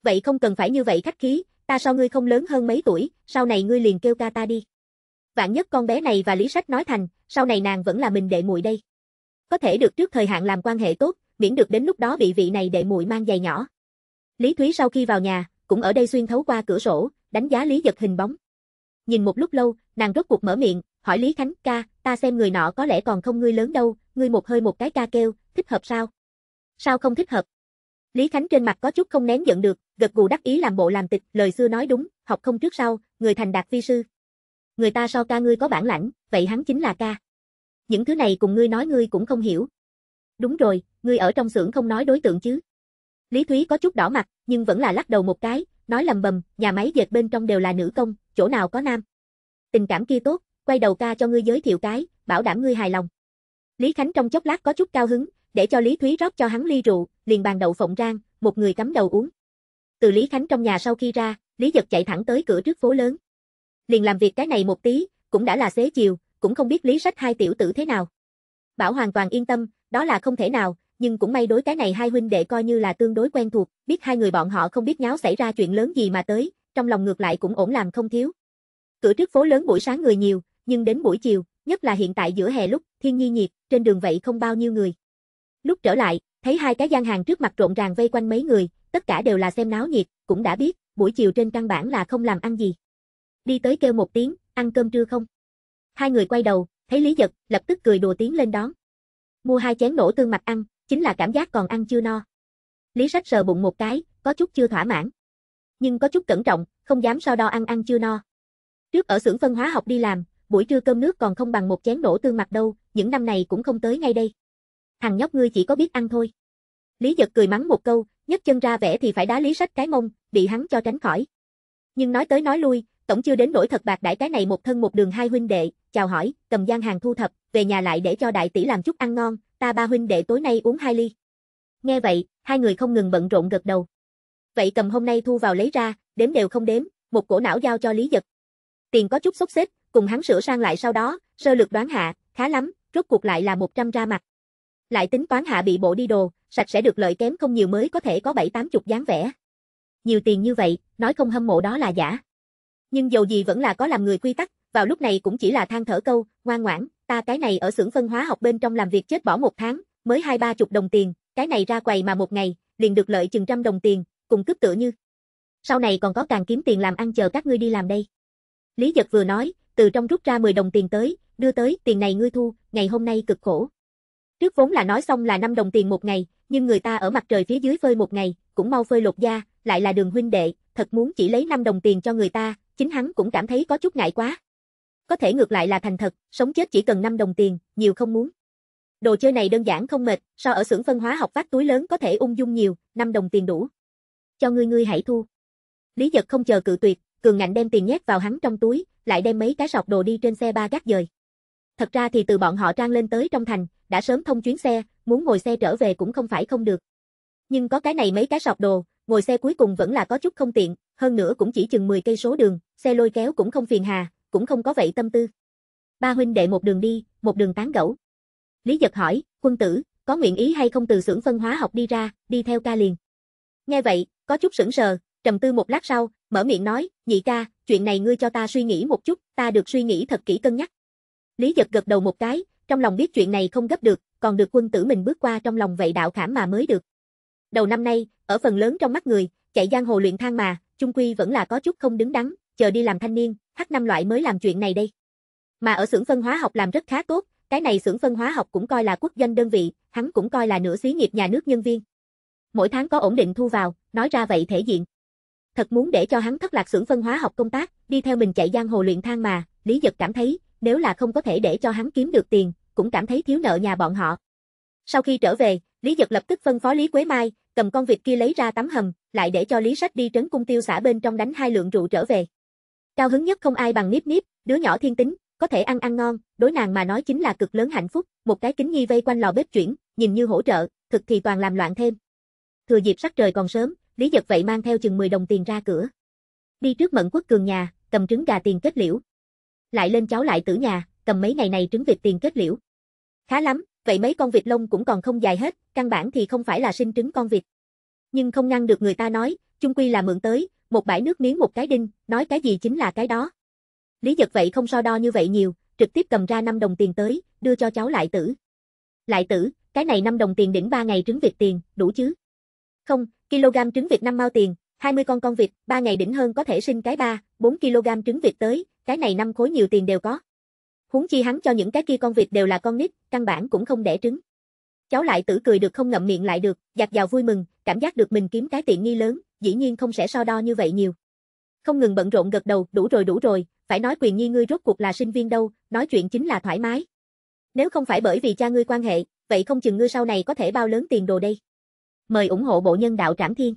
Vậy không cần phải như vậy khách khí, ta so ngươi không lớn hơn mấy tuổi, sau này ngươi liền kêu ca ta đi. Vạn nhất con bé này và Lý Sách nói thành, sau này nàng vẫn là mình đệ muội đây. Có thể được trước thời hạn làm quan hệ tốt, miễn được đến lúc đó bị vị này đệ muội mang giày nhỏ. Lý Thúy sau khi vào nhà, cũng ở đây xuyên thấu qua cửa sổ, đánh giá Lý Giật hình bóng. Nhìn một lúc lâu, nàng rốt cuộc mở miệng, hỏi Lý Khánh, ca, ta xem người nọ có lẽ còn không ngươi lớn đâu, ngươi một hơi một cái ca kêu, thích hợp sao? Sao không thích hợp? Lý Khánh trên mặt có chút không nén giận được, gật gù đắc ý làm bộ làm tịch, lời xưa nói đúng, học không trước sau, người thành đạt vi sư. Người ta so ca ngươi có bản lãnh, vậy hắn chính là ca. Những thứ này cùng ngươi nói ngươi cũng không hiểu. Đúng rồi, ngươi ở trong xưởng không nói đối tượng chứ. Lý Thúy có chút đỏ mặt, nhưng vẫn là lắc đầu một cái, nói lầm bầm, nhà máy dệt bên trong đều là nữ công, chỗ nào có nam. Tình cảm kia tốt, quay đầu ca cho ngươi giới thiệu cái, bảo đảm ngươi hài lòng. Lý Khánh trong chốc lát có chút cao hứng, để cho Lý Thúy rót cho hắn ly rượu, liền bàn đậu phộng rang, một người cắm đầu uống. Từ Lý Khánh trong nhà sau khi ra, Lý Giật chạy thẳng tới cửa trước phố lớn. Liền làm việc cái này một tí, cũng đã là xế chiều, cũng không biết Lý Sách hai tiểu tử thế nào. Bảo hoàn toàn yên tâm, đó là không thể nào, nhưng cũng may đối cái này hai huynh đệ coi như là tương đối quen thuộc, biết hai người bọn họ không biết nháo xảy ra chuyện lớn gì mà tới, trong lòng ngược lại cũng ổn làm không thiếu. Cửa trước phố lớn buổi sáng người nhiều, nhưng đến buổi chiều, nhất là hiện tại giữa hè lúc, thiên nhi nhiệt, trên đường vậy không bao nhiêu người. Lúc trở lại, thấy hai cái gian hàng trước mặt rộn ràng vây quanh mấy người, tất cả đều là xem náo nhiệt, cũng đã biết, buổi chiều trên căn bản là không làm ăn gì. Đi tới kêu một tiếng, ăn cơm trưa không? Hai người quay đầu, thấy Lý Giật, lập tức cười đùa tiếng lên đón. Mua hai chén nổ tương mặt ăn, chính là cảm giác còn ăn chưa no. Lý Sách sờ bụng một cái, có chút chưa thỏa mãn. Nhưng có chút cẩn trọng, không dám so đo ăn ăn chưa no. Trước ở xưởng phân hóa học đi làm, buổi trưa cơm nước còn không bằng một chén nổ tương mặt đâu, những năm này cũng không tới ngay đây. Thằng nhóc ngươi chỉ có biết ăn thôi. Lý giật cười mắng một câu, nhấc chân ra vẽ thì phải đá lý sách cái mông, bị hắn cho tránh khỏi. Nhưng nói tới nói lui, tổng chưa đến nỗi thật bạc đãi cái này một thân một đường hai huynh đệ, chào hỏi, cầm gian hàng thu thập, về nhà lại để cho đại tỷ làm chút ăn ngon, ta ba huynh đệ tối nay uống hai ly. Nghe vậy, hai người không ngừng bận rộn gật đầu. Vậy cầm hôm nay thu vào lấy ra, đếm đều không đếm, một cổ não giao cho Lý Giật. Tiền có chút xốc xếp, cùng hắn sửa sang lại sau đó, sơ lược đoán hạ, khá lắm, rốt cuộc lại là 100 ra mặt. Lại tính toán hạ bị bộ đi đồ, sạch sẽ được lợi kém không nhiều mới có thể có 7-8 chục dáng vẻ. Nhiều tiền như vậy, nói không hâm mộ đó là giả. Nhưng dầu gì vẫn là có làm người quy tắc, vào lúc này cũng chỉ là than thở câu, ngoan ngoãn, ta cái này ở xưởng phân hóa học bên trong làm việc chết bỏ một tháng, mới hai ba chục đồng tiền, cái này ra quầy mà một ngày, liền được lợi chừng trăm đồng tiền, cùng cướp tựa như. Sau này còn có càng kiếm tiền làm ăn chờ các ngươi đi làm đây. Lý Giật vừa nói, từ trong rút ra 10 đồng tiền tới, đưa tới, tiền này ngươi thu, ngày hôm nay cực khổ. Trước vốn là nói xong là 5 đồng tiền một ngày, nhưng người ta ở mặt trời phía dưới phơi một ngày, cũng mau phơi lột da, lại là đường huynh đệ, thật muốn chỉ lấy 5 đồng tiền cho người ta, chính hắn cũng cảm thấy có chút ngại quá. Có thể ngược lại là thành thật, sống chết chỉ cần 5 đồng tiền, nhiều không muốn. Đồ chơi này đơn giản không mệt, so ở xưởng phân hóa học phát túi lớn có thể ung dung nhiều, 5 đồng tiền đủ. Cho ngươi ngươi hãy thu. Lý giật không chờ cự tuyệt, cường ngạnh đem tiền nhét vào hắn trong túi, lại đem mấy cái sọt đồ đi trên xe ba gác dời. Thật ra thì từ bọn họ trang lên tới trong thành, đã sớm thông chuyến xe, muốn ngồi xe trở về cũng không phải không được. Nhưng có cái này mấy cái sọt đồ, ngồi xe cuối cùng vẫn là có chút không tiện, hơn nữa cũng chỉ chừng 10 cây số đường, xe lôi kéo cũng không phiền hà, cũng không có vậy tâm tư. Ba huynh đệ một đường đi, một đường tán gẫu. Lý giật hỏi, quân tử, có nguyện ý hay không từ xưởng phân hóa học đi ra, đi theo ca liền. Nghe vậy, có chút sững sờ, trầm tư một lát sau, mở miệng nói, nhị ca, chuyện này ngươi cho ta suy nghĩ một chút, ta được suy nghĩ thật kỹ cân nhắc. Lý giật gật đầu một cái, trong lòng biết chuyện này không gấp được, còn được quân tử mình bước qua trong lòng vậy đạo khảm mà mới được. Đầu năm nay, ở phần lớn trong mắt người, chạy giang hồ luyện thang mà, chung quy vẫn là có chút không đứng đắn, chờ đi làm thanh niên, h năm loại mới làm chuyện này đây. Mà ở xưởng phân hóa học làm rất khá tốt, cái này xưởng phân hóa học cũng coi là quốc doanh đơn vị, hắn cũng coi là nửa xí nghiệp nhà nước nhân viên. Mỗi tháng có ổn định thu vào, nói ra vậy thể diện. Thật muốn để cho hắn thất lạc xưởng phân hóa học công tác, đi theo mình chạy giang hồ luyện thang mà, Lý Dật cảm thấy, nếu là không có thể để cho hắn kiếm được tiền, cũng cảm thấy thiếu nợ nhà bọn họ. Sau khi trở về, Lý Dật lập tức phân phó Lý Quế Mai, cầm con vịt kia lấy ra tắm hầm, lại để cho Lý Sách đi trấn cung tiêu xã bên trong đánh hai lượng rượu trở về. Cao hứng nhất không ai bằng Niếp Niếp, đứa nhỏ thiên tính, có thể ăn ăn ngon, đối nàng mà nói chính là cực lớn hạnh phúc, một cái kính nhi vây quanh lò bếp chuyển, nhìn như hỗ trợ, thực thì toàn làm loạn thêm. Thừa dịp sắc trời còn sớm, Lý Dật vậy mang theo chừng 10 đồng tiền ra cửa. Đi trước Mẫn Quốc Cường nhà, cầm trứng gà tiền kết liễu. Lại lên cháu lại tử nhà, cầm mấy ngày này trứng vịt tiền kết liễu. Khá lắm, vậy mấy con vịt lông cũng còn không dài hết, căn bản thì không phải là sinh trứng con vịt. Nhưng không ngăn được người ta nói, chung quy là mượn tới, một bãi nước miếng một cái đinh, nói cái gì chính là cái đó. Lý giật vậy không so đo như vậy nhiều, trực tiếp cầm ra 5 đồng tiền tới, đưa cho cháu lại tử. Lại tử, cái này 5 đồng tiền đỉnh 3 ngày trứng vịt tiền, đủ chứ? Không, kg trứng vịt 5 mao tiền, 20 con con vịt, 3 ngày đỉnh hơn có thể sinh cái 3, 4 kg trứng vịt tới, cái này 5 khối nhiều tiền đều có. Huống chi hắn cho những cái kia con vịt đều là con nít, căn bản cũng không đẻ trứng. Cháu lại tử cười được không ngậm miệng lại được, giặt vào vui mừng, cảm giác được mình kiếm cái tiện nghi lớn, dĩ nhiên không sẽ so đo như vậy nhiều. Không ngừng bận rộn gật đầu, đủ rồi đủ rồi, phải nói quyền nhi ngươi rốt cuộc là sinh viên đâu, nói chuyện chính là thoải mái. Nếu không phải bởi vì cha ngươi quan hệ, vậy không chừng ngươi sau này có thể bao lớn tiền đồ đây. Mời ủng hộ bộ nhân đạo Trảm Thiên.